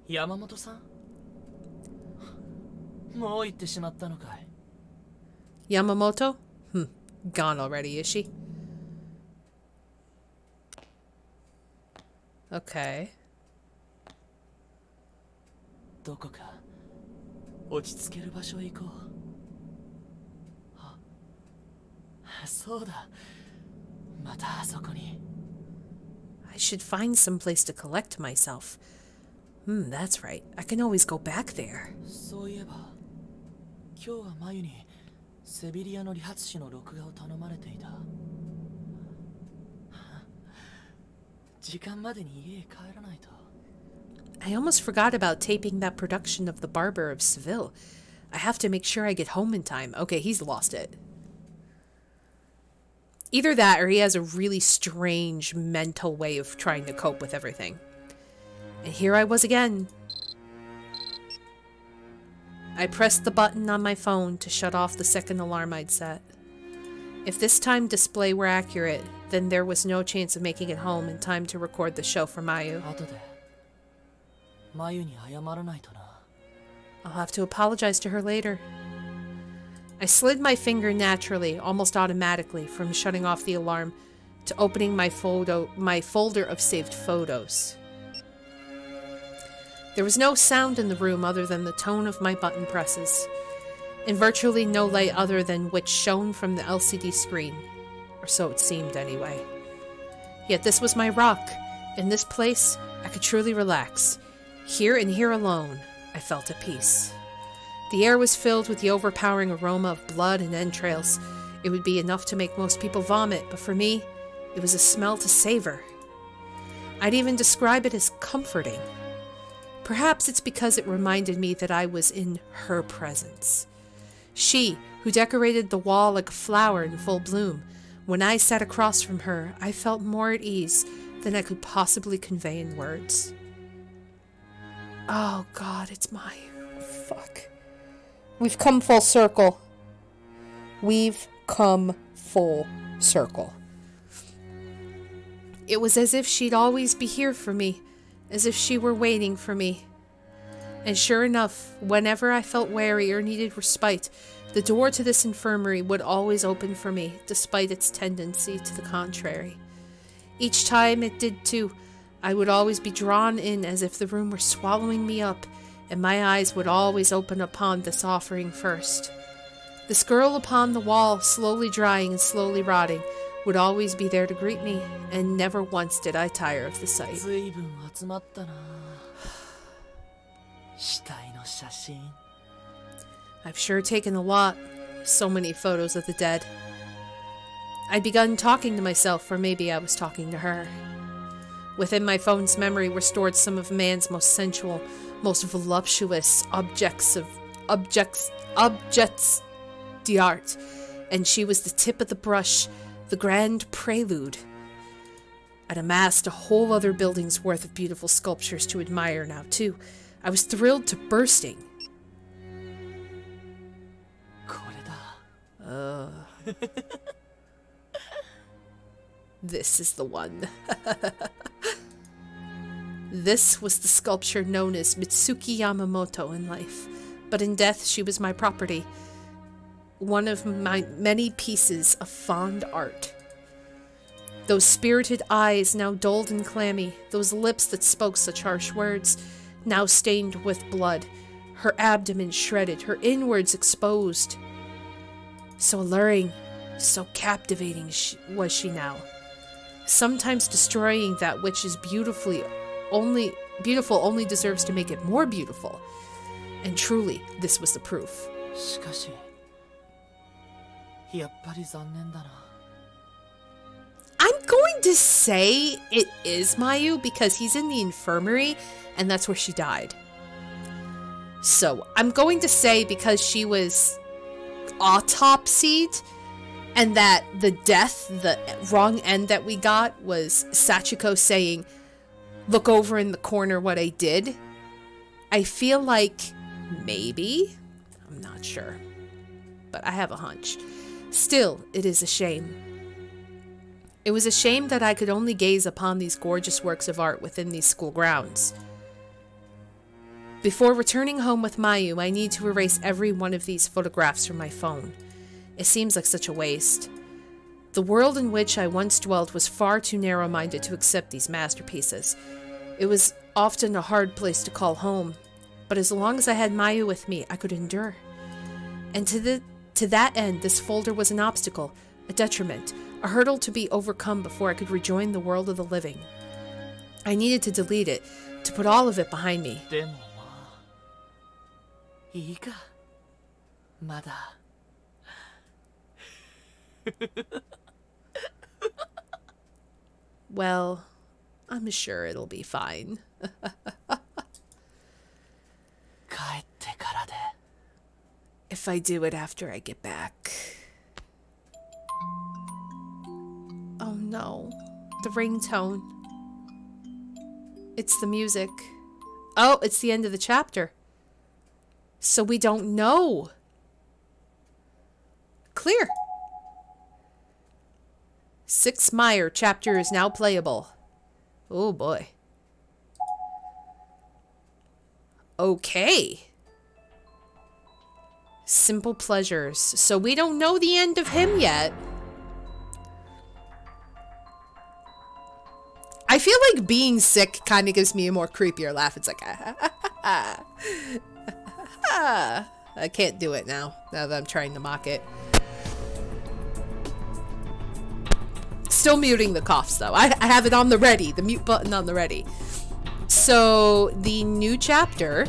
山本さんもう行ってしまったのかい Yamamoto? Hmm. Gone already, is she? Okay. どこか落ち着ける場所へ行こう そうだまたあそこに I should find some place to collect myself. Hmm, that's right. I can always go back there. そういえば今日はマユにセビリアの理髪師の録画を頼まれていた時間までに家へ帰らないと I almost forgot about taping that production of The Barber of Seville. I have to make sure I get home in time. Okay, he's lost it. Either that or he has a really strange mental way of trying to cope with everything. And here I was again. I pressed the button on my phone to shut off the second alarm I'd set. If this time display were accurate, then there was no chance of making it home in time to record the show for Mayu. I'll have to apologize to her later. I slid my finger naturally, almost automatically, from shutting off the alarm to opening my photo my folder of saved photos. There was no sound in the room other than the tone of my button presses, and virtually no light other than which shone from the LCD screen, or so it seemed anyway. Yet this was my rock. In this place, I could truly relax. Here and here alone, I felt at peace. The air was filled with the overpowering aroma of blood and entrails. It would be enough to make most people vomit, but for me, it was a smell to savor. I'd even describe it as comforting. Perhaps it's because it reminded me that I was in her presence. She, who decorated the wall like a flower in full bloom, when I sat across from her, I felt more at ease than I could possibly convey in words. Oh god, it's my. Fuck. We've come full circle. We've come full circle. It was as if she'd always be here for me, as if she were waiting for me. And sure enough, whenever I felt weary or needed respite, the door to this infirmary would always open for me, despite its tendency to the contrary. Each time it did too, I would always be drawn in as if the room were swallowing me up, and my eyes would always open upon this offering first. The girl upon the wall, slowly drying and slowly rotting, would always be there to greet me, and never once did I tire of the sight. I've sure taken a lot, so many photos of the dead. I'd begun talking to myself, or maybe I was talking to her. Within my phone's memory were stored some of man's most sensual, most voluptuous objects of objects objects d'art, and she was the tip of the brush, the grand prelude, I'd amassed a whole other building's worth of beautiful sculptures to admire now too. I was thrilled to bursting. Uh, this is the one. this was the sculpture known as Mitsuki Yamamoto in life, but in death she was my property. One of my many pieces of fond art. Those spirited eyes, now dulled and clammy, those lips that spoke such harsh words, now stained with blood, her abdomen shredded, her inwards exposed. So alluring, so captivating sh- was she now sometimes destroying that which is beautifully only beautiful only deserves to make it more beautiful and truly this was the proof しかしやっぱり残念だな i'm going to say it is mayu because he's in the infirmary and that's where she died so i'm going to say because she was autopsied and that the death, the wrong end that we got was Sachiko saying, Look over in the corner what I did. I feel like maybe, I'm not sure, but I have a hunch. Still, it is a shame. It was a shame that I could only gaze upon these gorgeous works of art within these school grounds. Before returning home with Mayu, I need to erase every one of these photographs from my phone. It seems like such a waste. The world in which I once dwelt was far too narrow minded to accept these masterpieces. It was often a hard place to call home, but as long as I had Mayu with me, I could endure. And to, the, to that end, this folder was an obstacle, a detriment, a hurdle to be overcome before I could rejoin the world of the living. I needed to delete it, to put all of it behind me. Well, I'm sure it'll be fine. if I do it after I get back. Oh no. The ringtone. It's the music. Oh, it's the end of the chapter. So we don't know. Clear. Six Mire chapter is now playable. Oh boy. Okay. Simple pleasures. So we don't know the end of him yet. I feel like being sick kind of gives me a more creepier laugh. It's like, ah, I can't do it now, now that I'm trying to mock it. Still muting the coughs though. I, I have it on the ready, the mute button on the ready. So the new chapter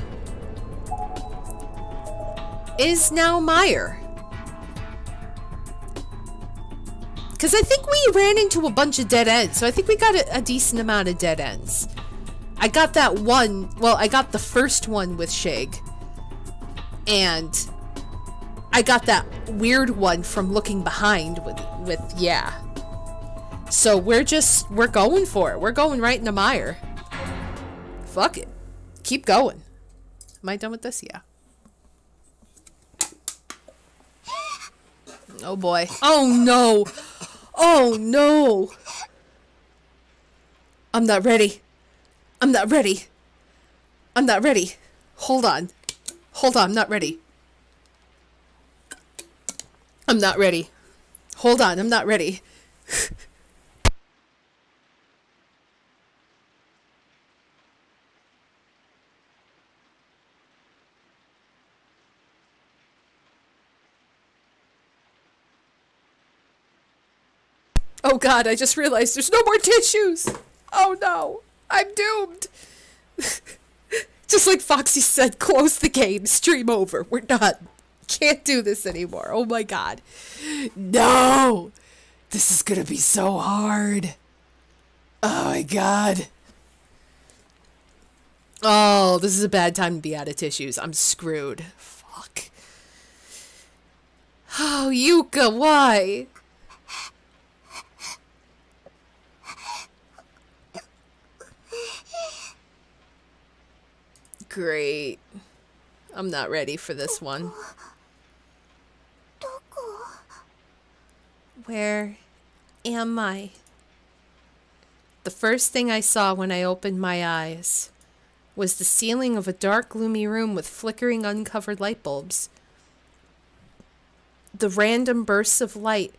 is now Mire. Because I think we ran into a bunch of dead ends, so I think we got a, a decent amount of dead ends. I got that one, well, I got the first one with Shig. And I got that weird one from looking behind with, with yeah. So we're just, we're going for it. We're going right in the mire. Fuck it. Keep going. Am I done with this? Yeah. Oh boy. Oh no. Oh no. I'm not ready. I'm not ready. I'm not ready. Hold on. Hold on, I'm not ready. I'm not ready. Hold on, I'm not ready. Oh god, I just realized there's no more tissues! Oh no! I'm doomed! just like Foxy said, close the game, stream over, we're done. Can't do this anymore. Oh my god. No! This is gonna be so hard. Oh my god. Oh, this is a bad time to be out of tissues. I'm screwed. Fuck. Oh, Yuka, why? Great. I'm not ready for this one. Where am I? The first thing I saw when I opened my eyes was the ceiling of a dark, gloomy room with flickering, uncovered light bulbs. The random bursts of light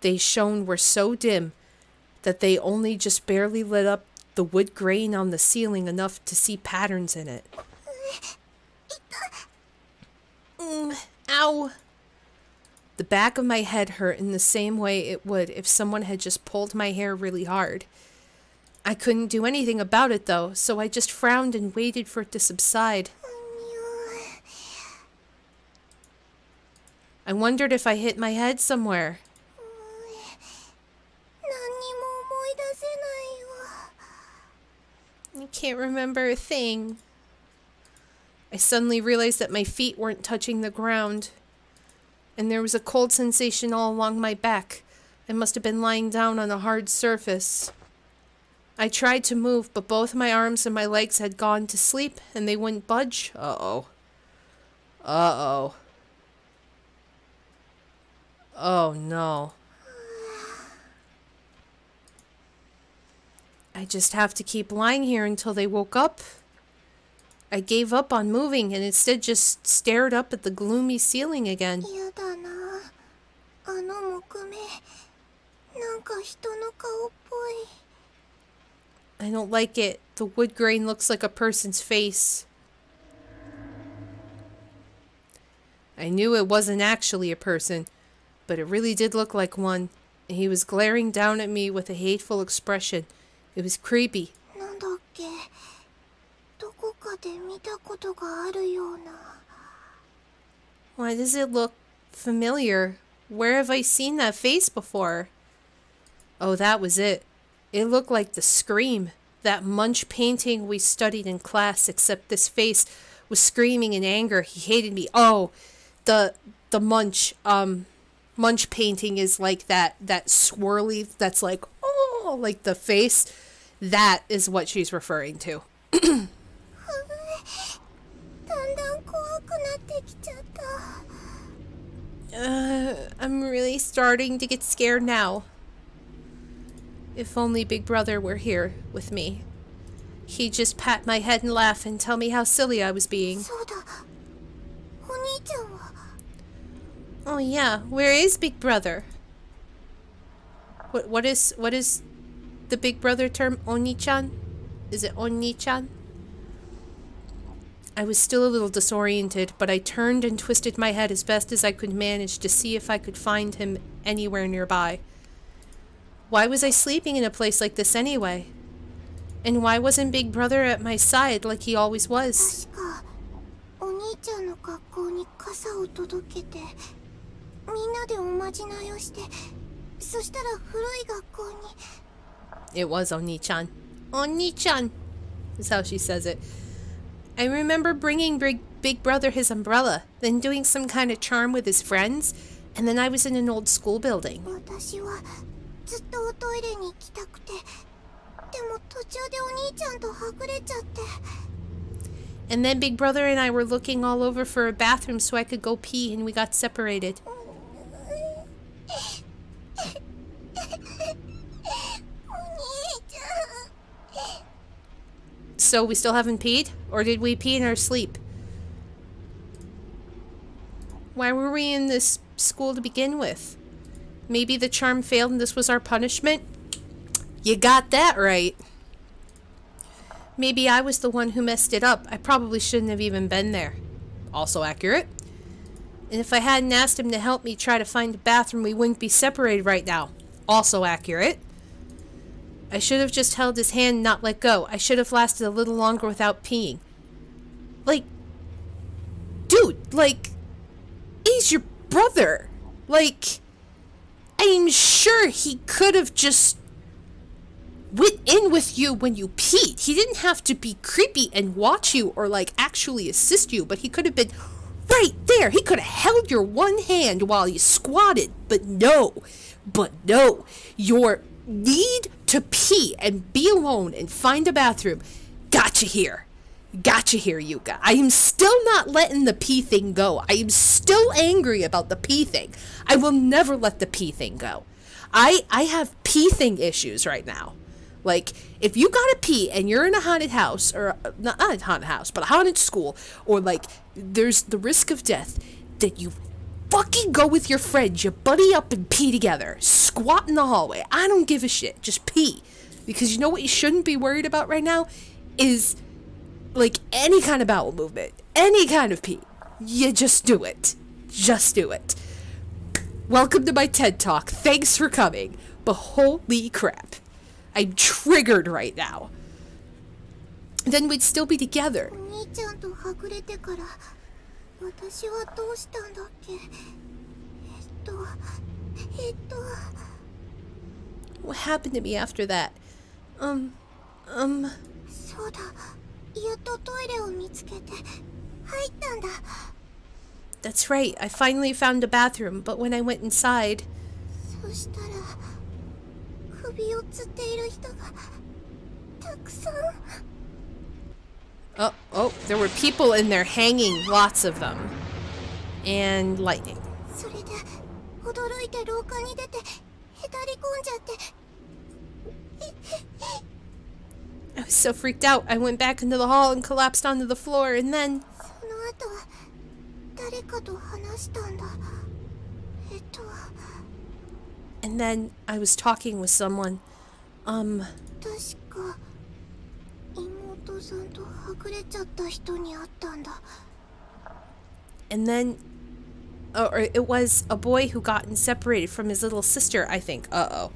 they shone were so dim that they only just barely lit up the wood grain on the ceiling enough to see patterns in it. Mm, ow. The back of my head hurt in the same way it would if someone had just pulled my hair really hard. I couldn't do anything about it though, so I just frowned and waited for it to subside. I wondered if I hit my head somewhere. I can't remember a thing. I suddenly realized that my feet weren't touching the ground, and there was a cold sensation all along my back. I must have been lying down on a hard surface. I tried to move, but both my arms and my legs had gone to sleep, and they wouldn't budge. Uh-oh. Uh-oh. Oh, no. I just have to keep lying here until they woke up. I gave up on moving and instead just stared up at the gloomy ceiling again. I don't like it. The wood grain looks like a person's face. I knew it wasn't actually a person, but it really did look like one. And he was glaring down at me with a hateful expression. It was creepy. Why does it look familiar? Where have I seen that face before? Oh, that was it. It looked like the Scream, that Munch painting we studied in class, except this face was screaming in anger. He hated me. Oh, the the Munch um Munch painting is like that that swirly that's like oh like the face. That is what she's referring to. Uh, I'm really starting to get scared now. If only Big Brother were here with me. He'd just pat my head and laugh and tell me how silly I was being. Oh yeah, where is Big Brother? What what is what is the Big Brother term? Oni-chan? Is it Oni-chan? I was still a little disoriented, but I turned and twisted my head as best as I could manage to see if I could find him anywhere nearby. Why was I sleeping in a place like this anyway? And why wasn't Big Brother at my side like he always was? 確かお兄ちゃんの学校に傘を届けてみんなでおまじないをしてそしたら古い学校に It was Oni-chan. Oni-chan is how she says it. I remember bringing Big, Big Brother his umbrella, then doing some kind of charm with his friends, and then I was in an old school building. And then Big Brother and I were looking all over for a bathroom so I could go pee, and we got separated. So we still haven't peed? Or did we pee in our sleep? Why were we in this school to begin with? Maybe the charm failed and this was our punishment? You got that right. Maybe I was the one who messed it up. I probably shouldn't have even been there. Also accurate. And if I hadn't asked him to help me try to find a bathroom, we wouldn't be separated right now. Also accurate. I should have just held his hand and not let go. I should have lasted a little longer without peeing. Like, dude, like, he's your brother. Like, I'm sure he could have just went in with you when you peed. He didn't have to be creepy and watch you or, like, actually assist you, but he could have been right there. He could have held your one hand while you squatted. But no, but no, your need to pee and be alone and find a bathroom Gotcha here. Gotcha here, Yuka. I am still not letting the pee thing go. I am still angry about the pee thing. I will never let the pee thing go. I I have pee thing issues right now. Like, if you gotta pee and you're in a haunted house, or not, not a haunted house, but a haunted school, or like there's the risk of death, that you fucking go with your friends, you buddy up and pee together, squat in the hallway. I don't give a shit. Just pee. Because you know what you shouldn't be worried about right now? Is like any kind of bowel movement, any kind of pee. You just do it. Just do it. Welcome to my TED Talk. Thanks for coming. But holy crap. I'm triggered right now. Then we'd still be together. 私はどうしたんだっけえっとえっと What happened to me after that? Um, um, そうだやっとトイレを見つけて入ったんだ that's right. I finally found a bathroom, but when I went inside, そしたら首をつっている人がたくさん Oh, oh, there were people in there hanging, lots of them. And lightning. I was so freaked out, I went back into the hall and collapsed onto the floor, and then... And then I was talking with someone. Um and then oh, or it was a boy who got separated from his little sister i think uh-oh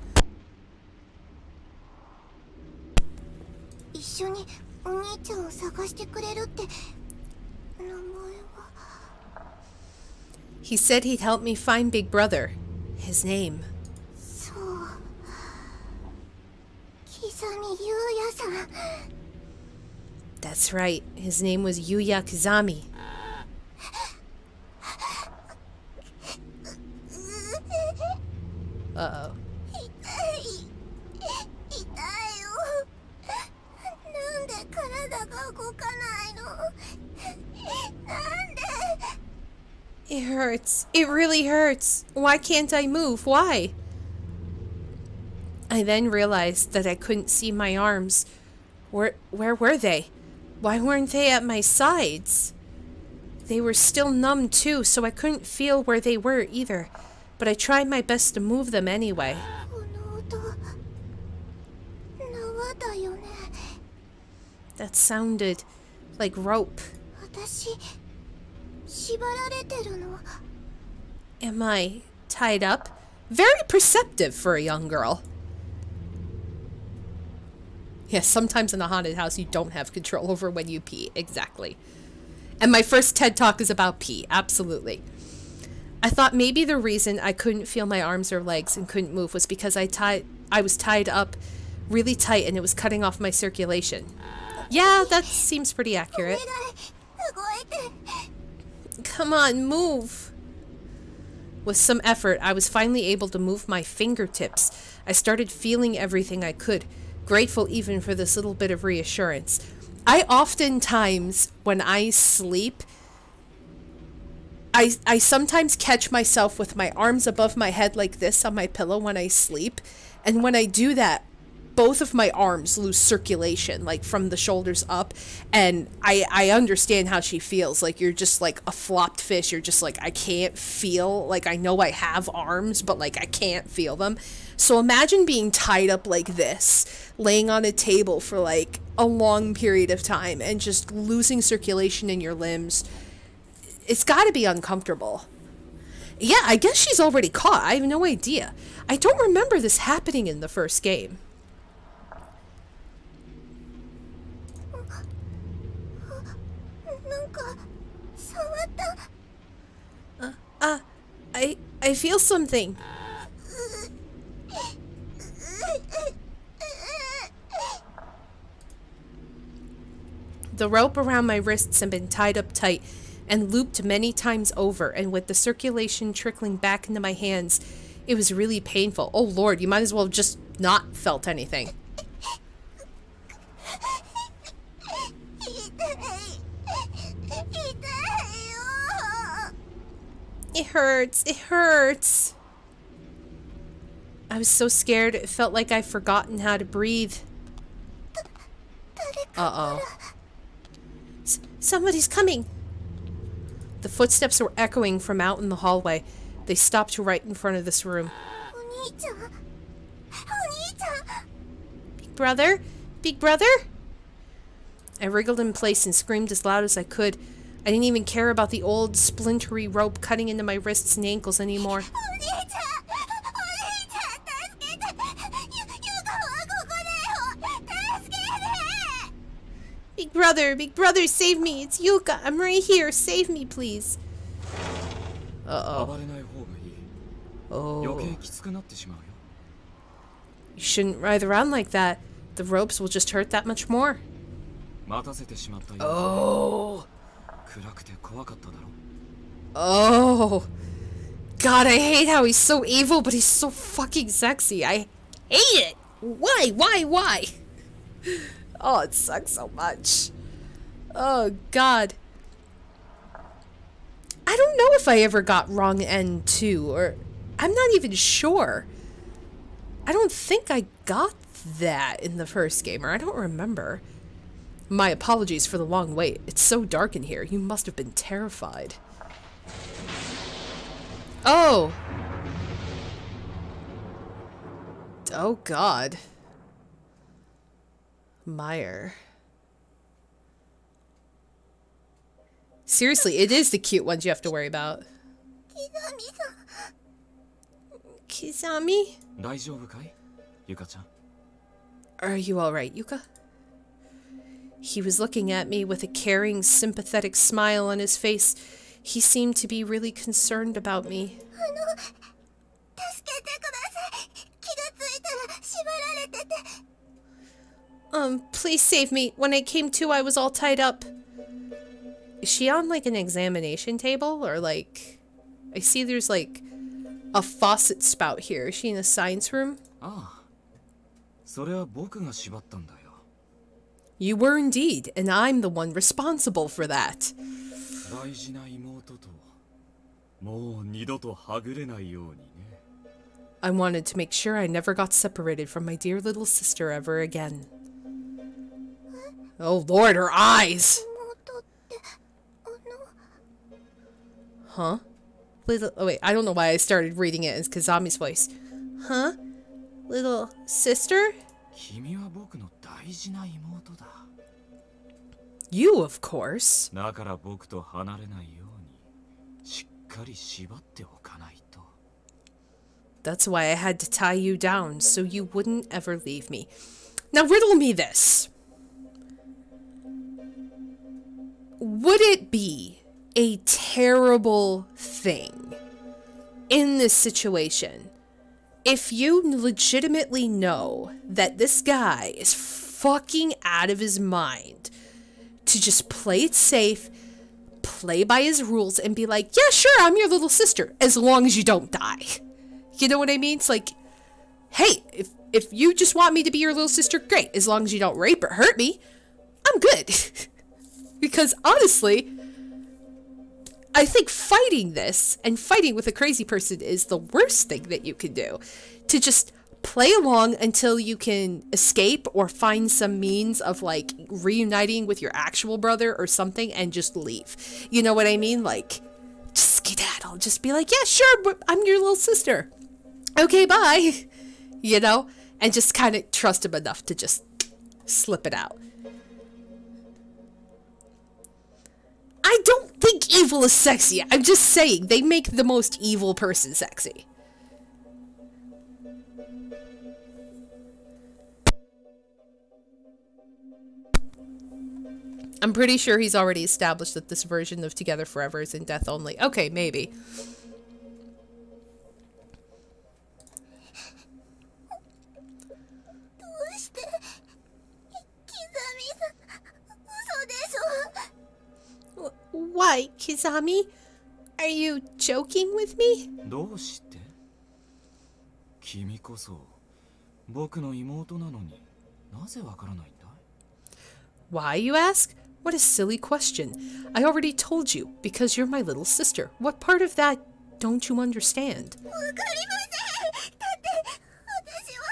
He said he'd help me find Big Brother. His name. So. Kizami Yuya-san. That's right. His name was Yuya Kizami. Oh. It hurts. It really hurts. Why can't I move? Why? I then realized that I couldn't see my arms. Where where were they? Why weren't they at my sides? They were still numb too, so I couldn't feel where they were either. But I tried my best to move them anyway. That sounded like rope. Am I tied up? Very perceptive for a young girl. Yes, sometimes in a haunted house you don't have control over when you pee. Exactly. And my first TED talk is about pee. Absolutely. I thought maybe the reason I couldn't feel my arms or legs and couldn't move was because I tied I was tied up really tight and it was cutting off my circulation. Yeah, that seems pretty accurate. Come on, move. With some effort, I was finally able to move my fingertips. I started feeling everything I could grateful even for this little bit of reassurance. I oftentimes, when I sleep, I, I sometimes catch myself with my arms above my head like this on my pillow when I sleep. And when I do that, both of my arms lose circulation, like from the shoulders up. And I, I understand how she feels. Like you're just like a flopped fish. You're just like, I can't feel. Like I know I have arms, but like I can't feel them. So imagine being tied up like this, laying on a table for like a long period of time and just losing circulation in your limbs, it's got to be uncomfortable. Yeah, I guess she's already caught. I have no idea. I don't remember this happening in the first game. Uh, uh, I, I feel something. The rope around my wrists had been tied up tight and looped many times over, and with the circulation trickling back into my hands, it was really painful. Oh lord, you might as well have just not felt anything. It hurts, it hurts. I was so scared, it felt like I'd forgotten how to breathe. Uh-oh. Somebody's coming! The footsteps were echoing from out in the hallway. They stopped right in front of this room. Big brother? Big brother? I wriggled in place and screamed as loud as I could. I didn't even care about the old splintery rope cutting into my wrists and ankles anymore. Big brother, big brother, save me. It's Yuka. I'm right here. Save me, please. Uh-oh. Oh. You shouldn't ride around like that. The ropes will just hurt that much more. Oh. Oh. God, I hate how he's so evil, but he's so fucking sexy. I hate it. Why? Why? Why? Oh, it sucks so much. Oh, God. I don't know if I ever got wrong end too, or I'm not even sure. I don't think I got that in the first game, or I don't remember. My apologies for the long wait. It's so dark in here. You must have been terrified. Oh. Oh, God. Meyer. Seriously, it is the cute ones you have to worry about. Kizami? Yuka-chan. Are you alright, Yuka? He was looking at me with a caring, sympathetic smile on his face. He seemed to be really concerned about me. Um, please save me. When I came to, I was all tied up. Is she on like an examination table or like I see there's like a faucet spout here. Is she in a science room? ああそれは僕が縛ったんだよ You were indeed, and I'm the one responsible for that. 大事な妹ともう二度とはぐれないようにね I wanted to make sure I never got separated from my dear little sister ever again. Oh lord, her eyes! Huh? Little- oh wait, I don't know why I started reading it It's Kizami's voice. Huh? Little sister? You, of course. That's why I had to tie you down so you wouldn't ever leave me. Now riddle me this. Would it be a terrible thing in this situation if you legitimately know that this guy is fucking out of his mind to just play it safe, play by his rules, and be like, yeah, sure, I'm your little sister, as long as you don't die? You know what I mean? It's like, hey, if if you just want me to be your little sister, great. As long as you don't rape or hurt me, I'm good. because honestly, I think fighting this and fighting with a crazy person is the worst thing that you can do. To just play along until you can escape or find some means of like reuniting with your actual brother or something and just leave. You know what I mean? Like, just skedaddle. Just be like, yeah, sure, I'm your little sister. Okay, bye. You know? And just kind of trust him enough to just slip it out. I don't think evil is sexy. I'm just saying, they make the most evil person sexy. I'm pretty sure he's already established that this version of Together Forever is in death only. Okay, maybe. Why, Kizami? Are you joking with me? どうして君こそ僕の妹なのになぜわからないんだ Why, you ask? What a silly question. I already told you, because you're my little sister. What part of that don't you understand? わかりませんだって私は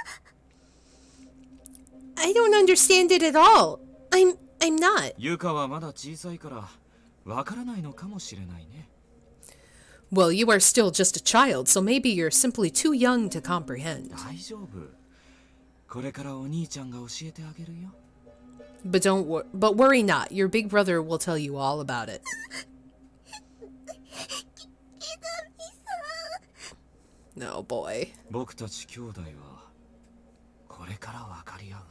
I don't understand it at all. I'm I'm not. ユカはまだ小さいから わからないのかもしれないね Well, you are still just a child, so maybe you're simply too young to comprehend. 大丈夫これからお兄ちゃんが教えてあげるよ But don't wor- but worry not. Your big brother will tell you all about it. キザミさん No boy. 僕たち兄弟はこれから分かり合うんだ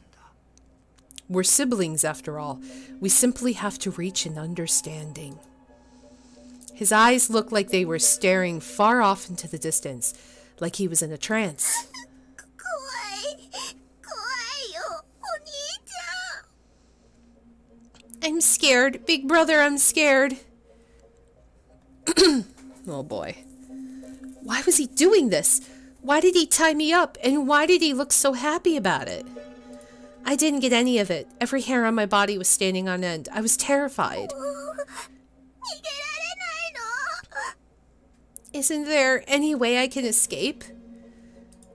we're siblings, after all. We simply have to reach an understanding. His eyes looked like they were staring far off into the distance, like he was in a trance. I'm scared. Big brother, I'm scared. oh boy. Why was he doing this? Why did he tie me up? And why did he look so happy about it? I didn't get any of it. Every hair on my body was standing on end. I was terrified. Isn't there any way I can escape?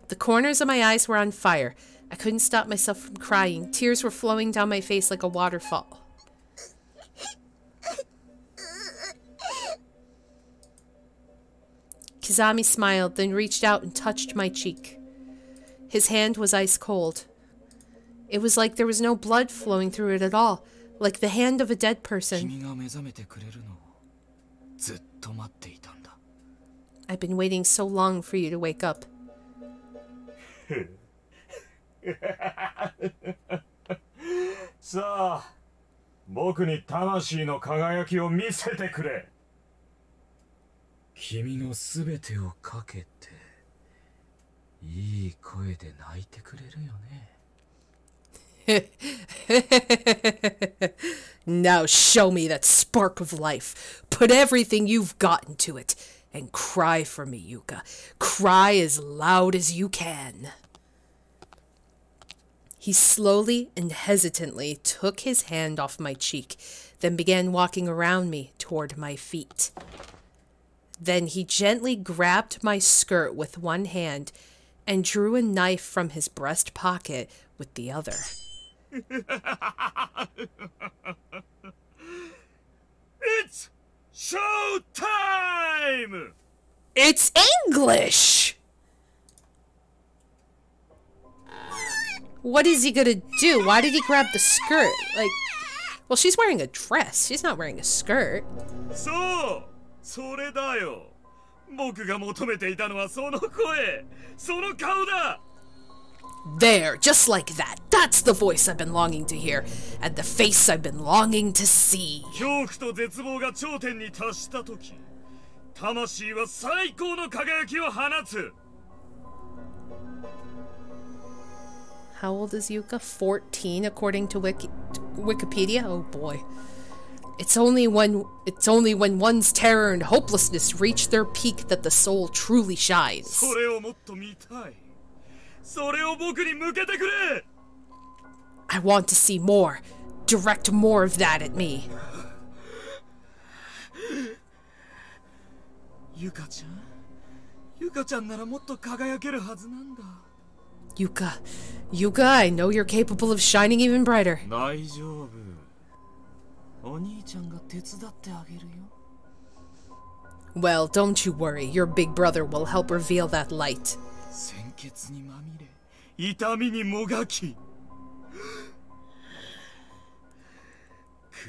The corners of my eyes were on fire. I couldn't stop myself from crying. Tears were flowing down my face like a waterfall. Kizami smiled, then reached out and touched my cheek. His hand was ice cold. It was like there was no blood flowing through it at all, like the hand of a dead person. 君が目覚めてくれるのをずっと待っていたんだ I've been waiting so long for you to wake up. さあ僕に魂の輝きを見せてくれ君のすべてをかけていい声で泣いてくれるよね Now show me that spark of life. Put everything you've got into it. And cry for me, Yuka. Cry as loud as you can. He slowly and hesitantly took his hand off my cheek, then began walking around me toward my feet. Then he gently grabbed my skirt with one hand and drew a knife from his breast pocket with the other. It's show time! It's English! What is he gonna do? Why did he grab the skirt? Like, well, she's wearing a dress. She's not wearing a skirt. そうそれだよ僕が求めていたのはその声その顔だ There, just like that. That's the voice I've been longing to hear, and the face I've been longing to see. 恐怖と絶望が頂点に達した時魂は最高の輝きを放つ How old is Yuka? 14 according to Wiki- Wikipedia. Oh boy. It's only when it's only when one's terror and hopelessness reach their peak that the soul truly shines. それをもっと見たい I want to see more. Direct more of that at me. ゆかちゃんゆかちゃんならもっと輝けるはずなんだ Yuka. Yuka, I know you're capable of shining even brighter. 大丈夫お兄ちゃんが手伝ってあげるよ Well, don't you worry. Your big brother will help reveal that light. 鮮血にまみれ 痛みにもがき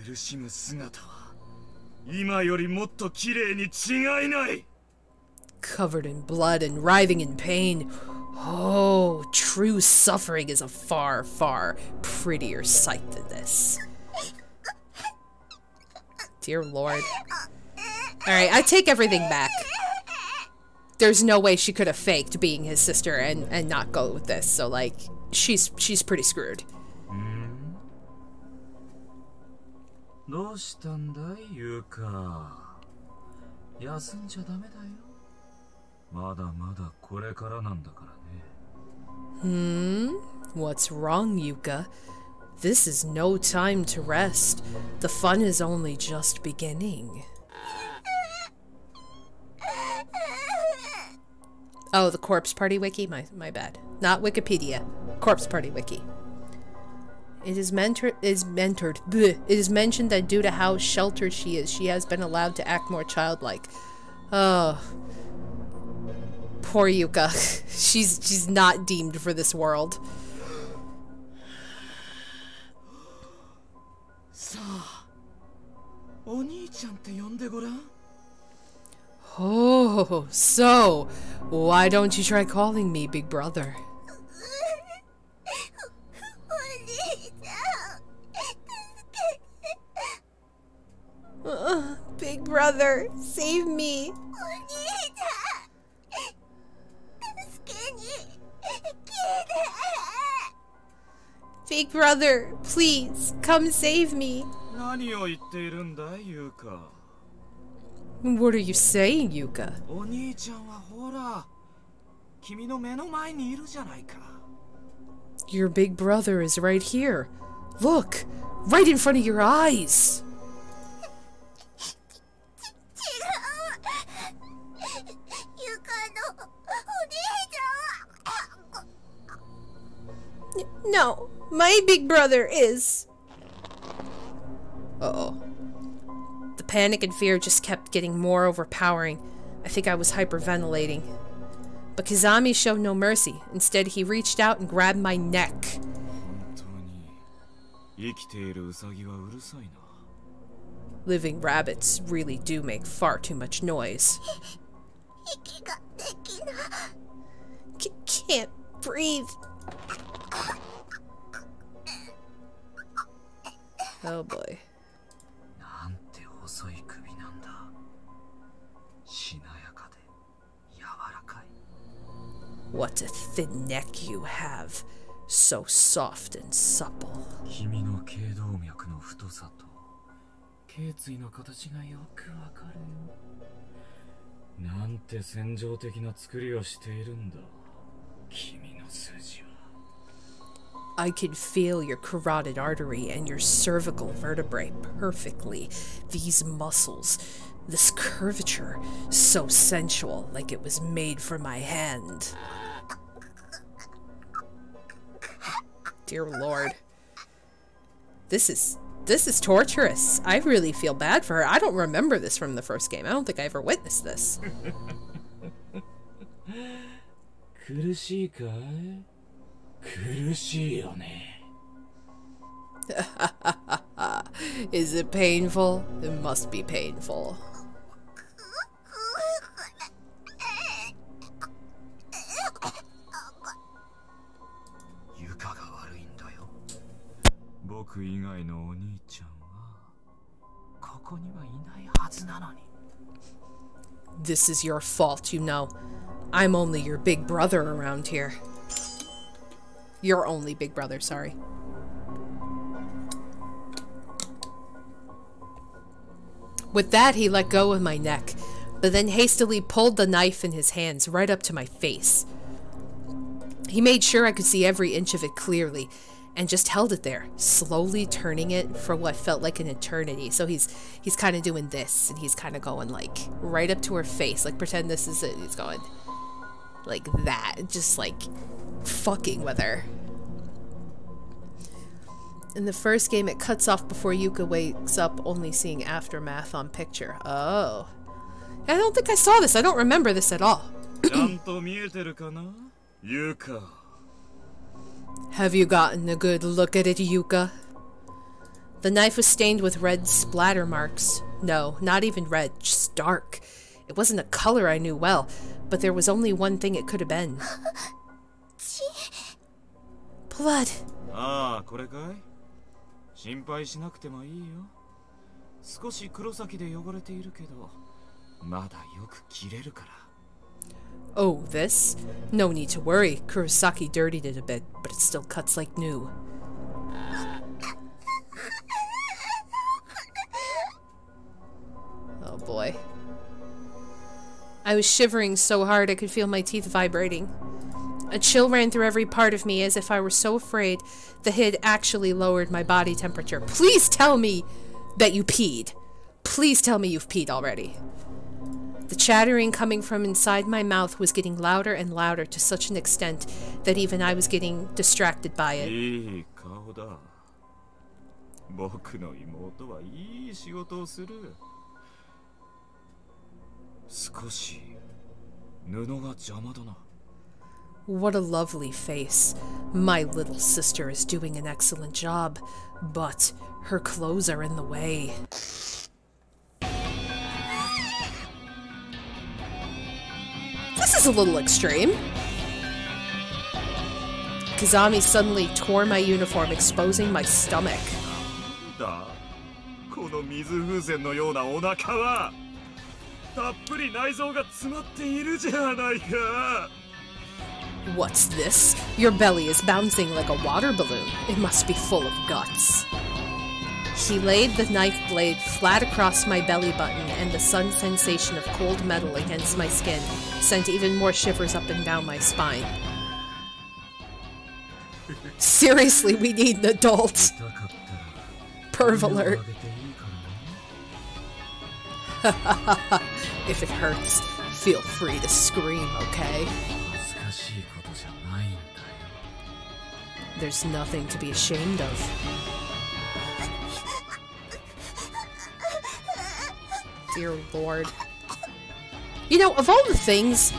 苦しむ姿は今よりもっと綺麗に違いない Covered in blood and writhing in pain. Oh, true suffering is a far, far prettier sight than this. Dear Lord. Alright, I take everything back. there's no way she could have faked being his sister and and not go with this. So like she's she's pretty screwed. Hmm? What's wrong, Yuka? This is no time to rest. The fun is only just beginning. Oh, the Corpse Party Wiki? My, my bad. Not Wikipedia. Corpse Party Wiki. It is mentor is mentored. bleh. It is mentioned that due to how sheltered she is, she has been allowed to act more childlike. Oh, poor Yuka. she's she's not deemed for this world. さあお兄ちゃんって呼んでごらん Oh, so why don't you try calling me Big Brother? お兄ちゃん助けて Uh, Big Brother, save me. お兄ちゃん助けに来て Big Brother, please come save me. 何を言っているんだいゆうか What are you saying, Yuka? お兄ちゃんはほら君の目の前にいるじゃないか Your big brother is right here. Look, right in front of your eyes. ゆかのお兄ちゃん No, my big brother is. Uh oh. panic and fear just kept getting more overpowering. I think I was hyperventilating. But Kizami showed no mercy. Instead, he reached out and grabbed my neck. Living rabbits really do make far too much noise. C can't breathe. Oh boy. What a thin neck you have. So soft and supple. 君の頸動脈の太さと頸椎の形がよくわかるよなんて戦場的な作りをしているんだ君の数字は I can feel your carotid artery and your cervical vertebrae perfectly. These muscles, this curvature, so sensual, like it was made for my hand. Dear lord. This is this is torturous. I really feel bad for her. I don't remember this from the first game. I don't think I ever witnessed this. 苦しいかい苦しいよね Is it painful? It must be painful. 僕以外のお兄ちゃんはここにはいないはずなのに This is your fault, you know. I'm only your big brother around here. Your only big brother, sorry. With that, he let go of my neck, but then hastily pulled the knife in his hands right up to my face. He made sure I could see every inch of it clearly and just held it there, slowly turning it for what felt like an eternity. So he's he's kind of doing this and he's kind of going like right up to her face, like pretend this is it. He's going like that, just like fucking with her. In the first game, it cuts off before Yuka wakes up, only seeing aftermath on picture. Oh. I don't think I saw this. I don't remember this at all. ちゃんと見えてるかなゆうか Have you gotten a good look at it, Yuka? The knife was stained with red splatter marks. No, not even red, just dark. It wasn't a color I knew well, but there was only one thing it could have been. Blood. ああこれかい心配しなくてもいいよ少し黒崎で汚れているけどまだよく切れるから Oh, this? No need to worry. Kurosaki dirtied it a bit, but it still cuts like new. Oh boy. I was shivering so hard I could feel my teeth vibrating. A chill ran through every part of me as if I were so afraid the hid actually lowered my body temperature. Please tell me that you peed. Please tell me you've peed already. The chattering coming from inside my mouth was getting louder and louder to such an extent that even I was getting distracted by it. What a lovely face. My little sister is doing an excellent job, but her clothes are in the way. This is a little extreme. Kizami suddenly tore my uniform, exposing my stomach. What's this? Your belly is bouncing like a water balloon. It must be full of guts. She laid the knife blade flat across my belly button, and the sudden sensation of cold metal against my skin sent even more shivers up and down my spine. Seriously, we need an adult. Perv alert. if it hurts, feel free to scream, okay? There's nothing to be ashamed of. Dear Lord. You know, of all the things,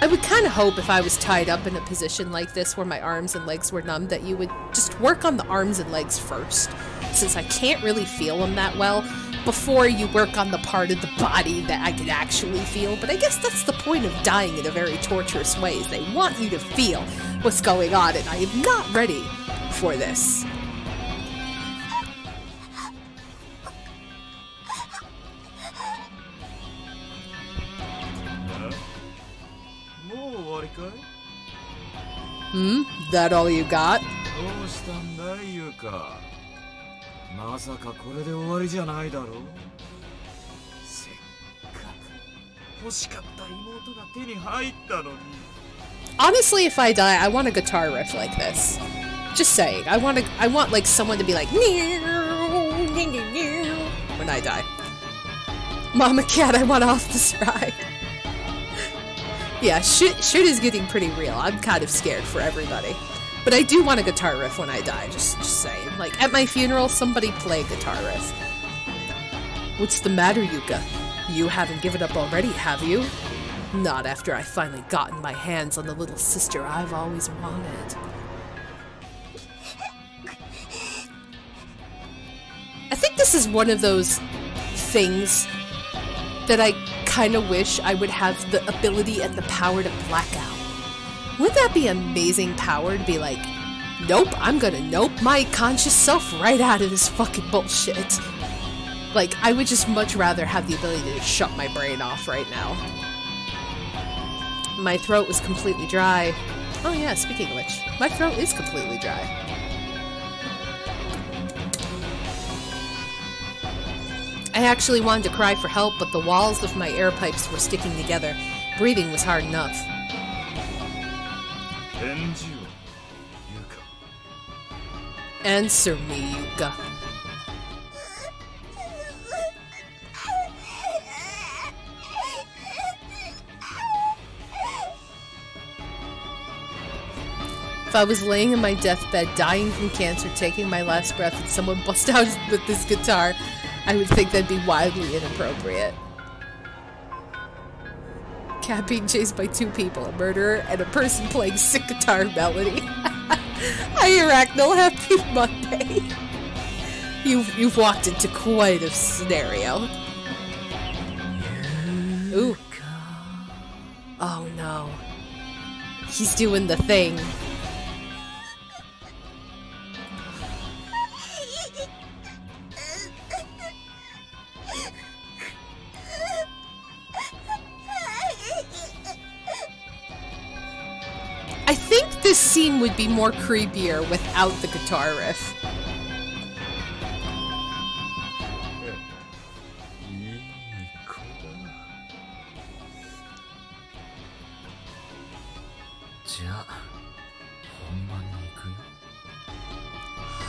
I would kind of hope if I was tied up in a position like this where my arms and legs were numb that you would just work on the arms and legs first. Since I can't really feel them that well, before you work on the part of the body that I could actually feel. But I guess that's the point of dying in a very torturous way, is they want you to feel what's going on, and I am not ready for this. That all you got? どうしたんだいゆうかまさかこれで終わりじゃないだろうせっかく欲しかった妹が手に入ったのに Honestly, if I die, I want a guitar riff like this. Just saying. I want to. I want like someone to be like when I die. Mama cat, I want off this ride. yeah, shit, shit is getting pretty real. I'm kind of scared for everybody. But I do want a guitar riff when I die, just, just saying. Like, at my funeral, somebody play guitar riff. What's the matter, Yuka? You haven't given up already, have you? Not after I finally gotten my hands on the little sister I've always wanted. I think this is one of those things that I kind of wish I would have the ability and the power to black out. Wouldn't that be amazing power to be like, nope, I'm gonna nope my conscious self right out of this fucking bullshit. Like, I would just much rather have the ability to shut my brain off right now. My throat was completely dry. Oh yeah, speaking of which, my throat is completely dry. I actually wanted to cry for help, but the walls of my air pipes were sticking together. Breathing was hard enough. Answer me, Yuka. If I was laying in my deathbed, dying from cancer, taking my last breath, and someone bust out with this guitar, I would think that'd be wildly inappropriate. Cat being chased by two people, a murderer and a person playing sick guitar melody. Hi, Arachnal. Happy Monday. You've you've walked into quite a scenario. Ooh. Oh no. He's doing the thing. I think this scene would be more creepier without the guitar riff.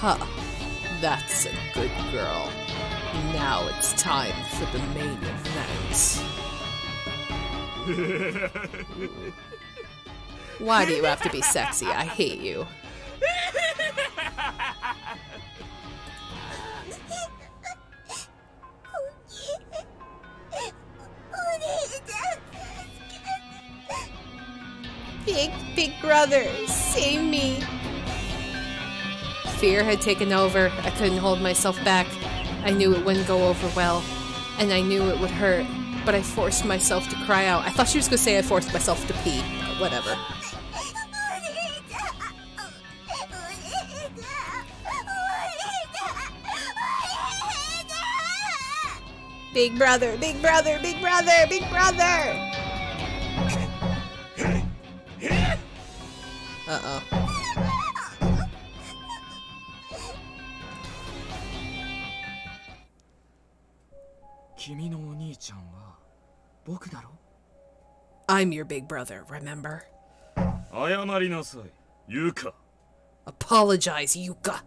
Huh. That's a good girl. Now it's time for the main event. Why do you have to be sexy? I hate you. Big, big brother, save me. Fear had taken over. I couldn't hold myself back. I knew it wouldn't go over well, and I knew it would hurt, but I forced myself to cry out. I thought she was going to say I forced myself to pee, but whatever. Big brother, big brother, big brother, big brother! Uh oh. I'm your big brother, remember? Apologize, Yuka.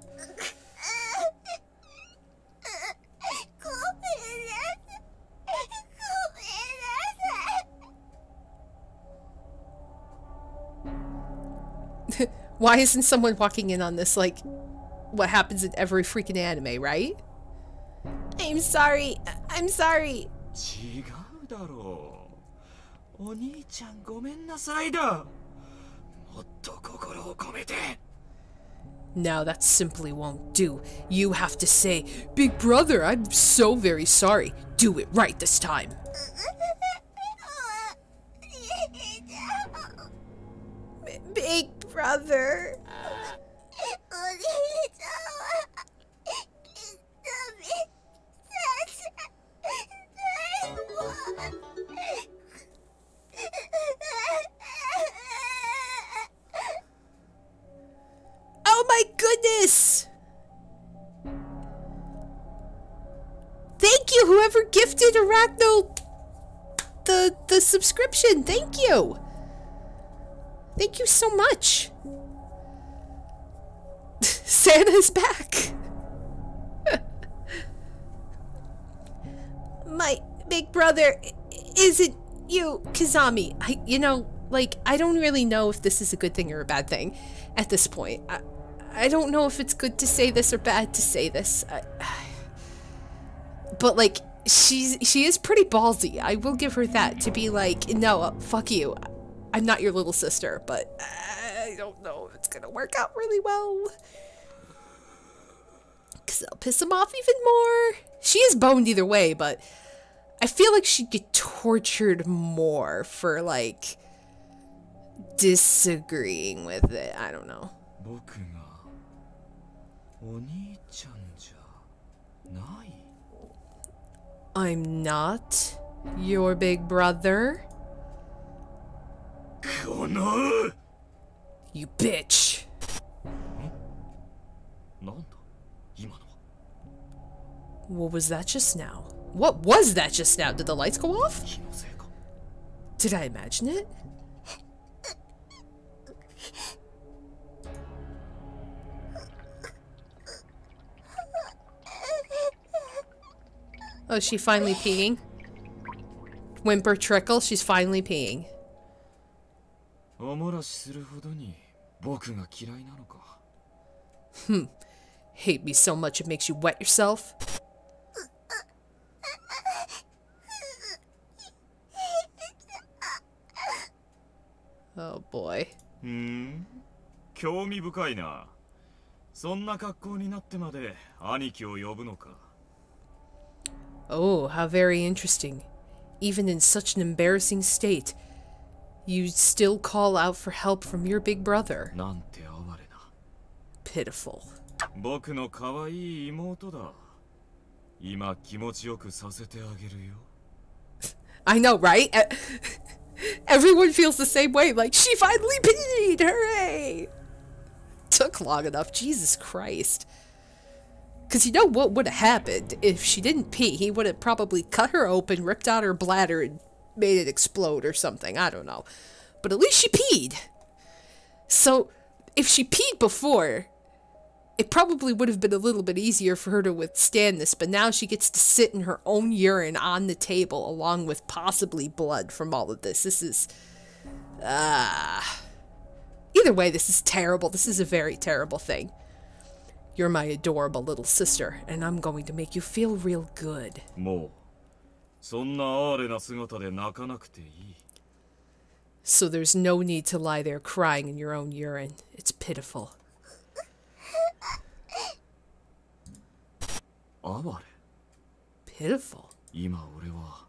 Why isn't someone walking in on this like what happens in every freaking anime, right? I'm sorry. I'm sorry. Now that simply won't do. You have to say, Big brother, I'm so very sorry. Do it right this time. big brother. Oh my goodness! Thank you, whoever gifted Arachno the the subscription. Thank you. Thank you so much. Santa's back. My big brother isn't you, Kizami. I, you know, like I don't really know if this is a good thing or a bad thing at this point. I, I don't know if it's good to say this or bad to say this. I, but like she's she is pretty ballsy. I will give her that to be like, no, fuck you. I'm not your little sister, but I don't know if it's gonna work out really well. Cause I'll piss him off even more. She is boned either way, but I feel like she'd get tortured more for like disagreeing with it. I don't know. I'm not your big brother. You bitch! What was that just now? What was that just now? Did the lights go off? Did I imagine it? Oh, she finally peeing? Whimper trickle, she's finally peeing. おもらしするほどに僕が嫌いなのか Hate me so much it makes you wet yourself? Oh boy. ふん興味深いなそんな格好になってまで兄貴を呼ぶのか Oh, how very interesting. Even in such an embarrassing state, you still call out for help from your big brother. なんて哀れな Pitiful. 僕の可愛い妹だ今気持ちよくさせてあげるよ I know, right? E- Everyone feels the same way. Like, she finally peed! Hooray! Took long enough. Jesus Christ. Because you know what would have happened if she didn't pee? He would have probably cut her open, ripped out her bladder, and made it explode or something. I don't know. But at least she peed. So, if she peed before, it probably would have been a little bit easier for her to withstand this, but now she gets to sit in her own urine on the table along with possibly blood from all of this. This is. Ah. either way, this is terrible. This is a very terrible thing. You're my adorable little sister, and I'm going to make you feel real good. もう そんな哀れな姿で泣かなくていい So there's no need to lie there crying in your own urine. It's pitiful. 哀れ Pitiful? 今俺は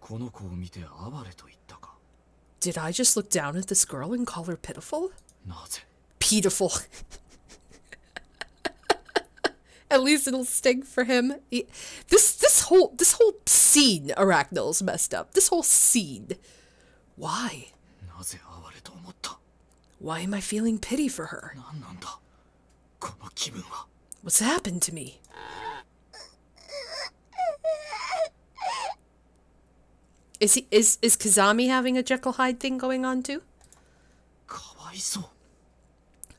この子を見て哀れと言ったか Did I just look down at this girl and call her pitiful? なぜ Pitiful. At least it'll sting for him. He, this this whole this whole scene Arachnol's messed up. This whole scene. Why? Why am I feeling pity for her? What's happened to me? Is he is is Kizami having a Jekyll Hyde thing going on too?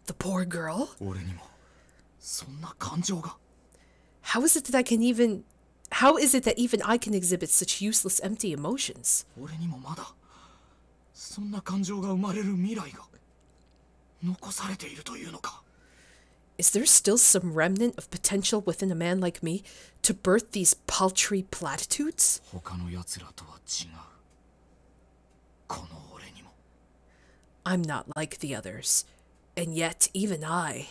The poor girl. How is it that I can even how is it that even I can exhibit such useless empty emotions? 俺にもまだそんな感情が生まれる未来が残されているというのか Is there still some remnant of potential within a man like me to birth these paltry platitudes? 他の奴らとは違うこの俺にも I'm not like the others. And yet, even I.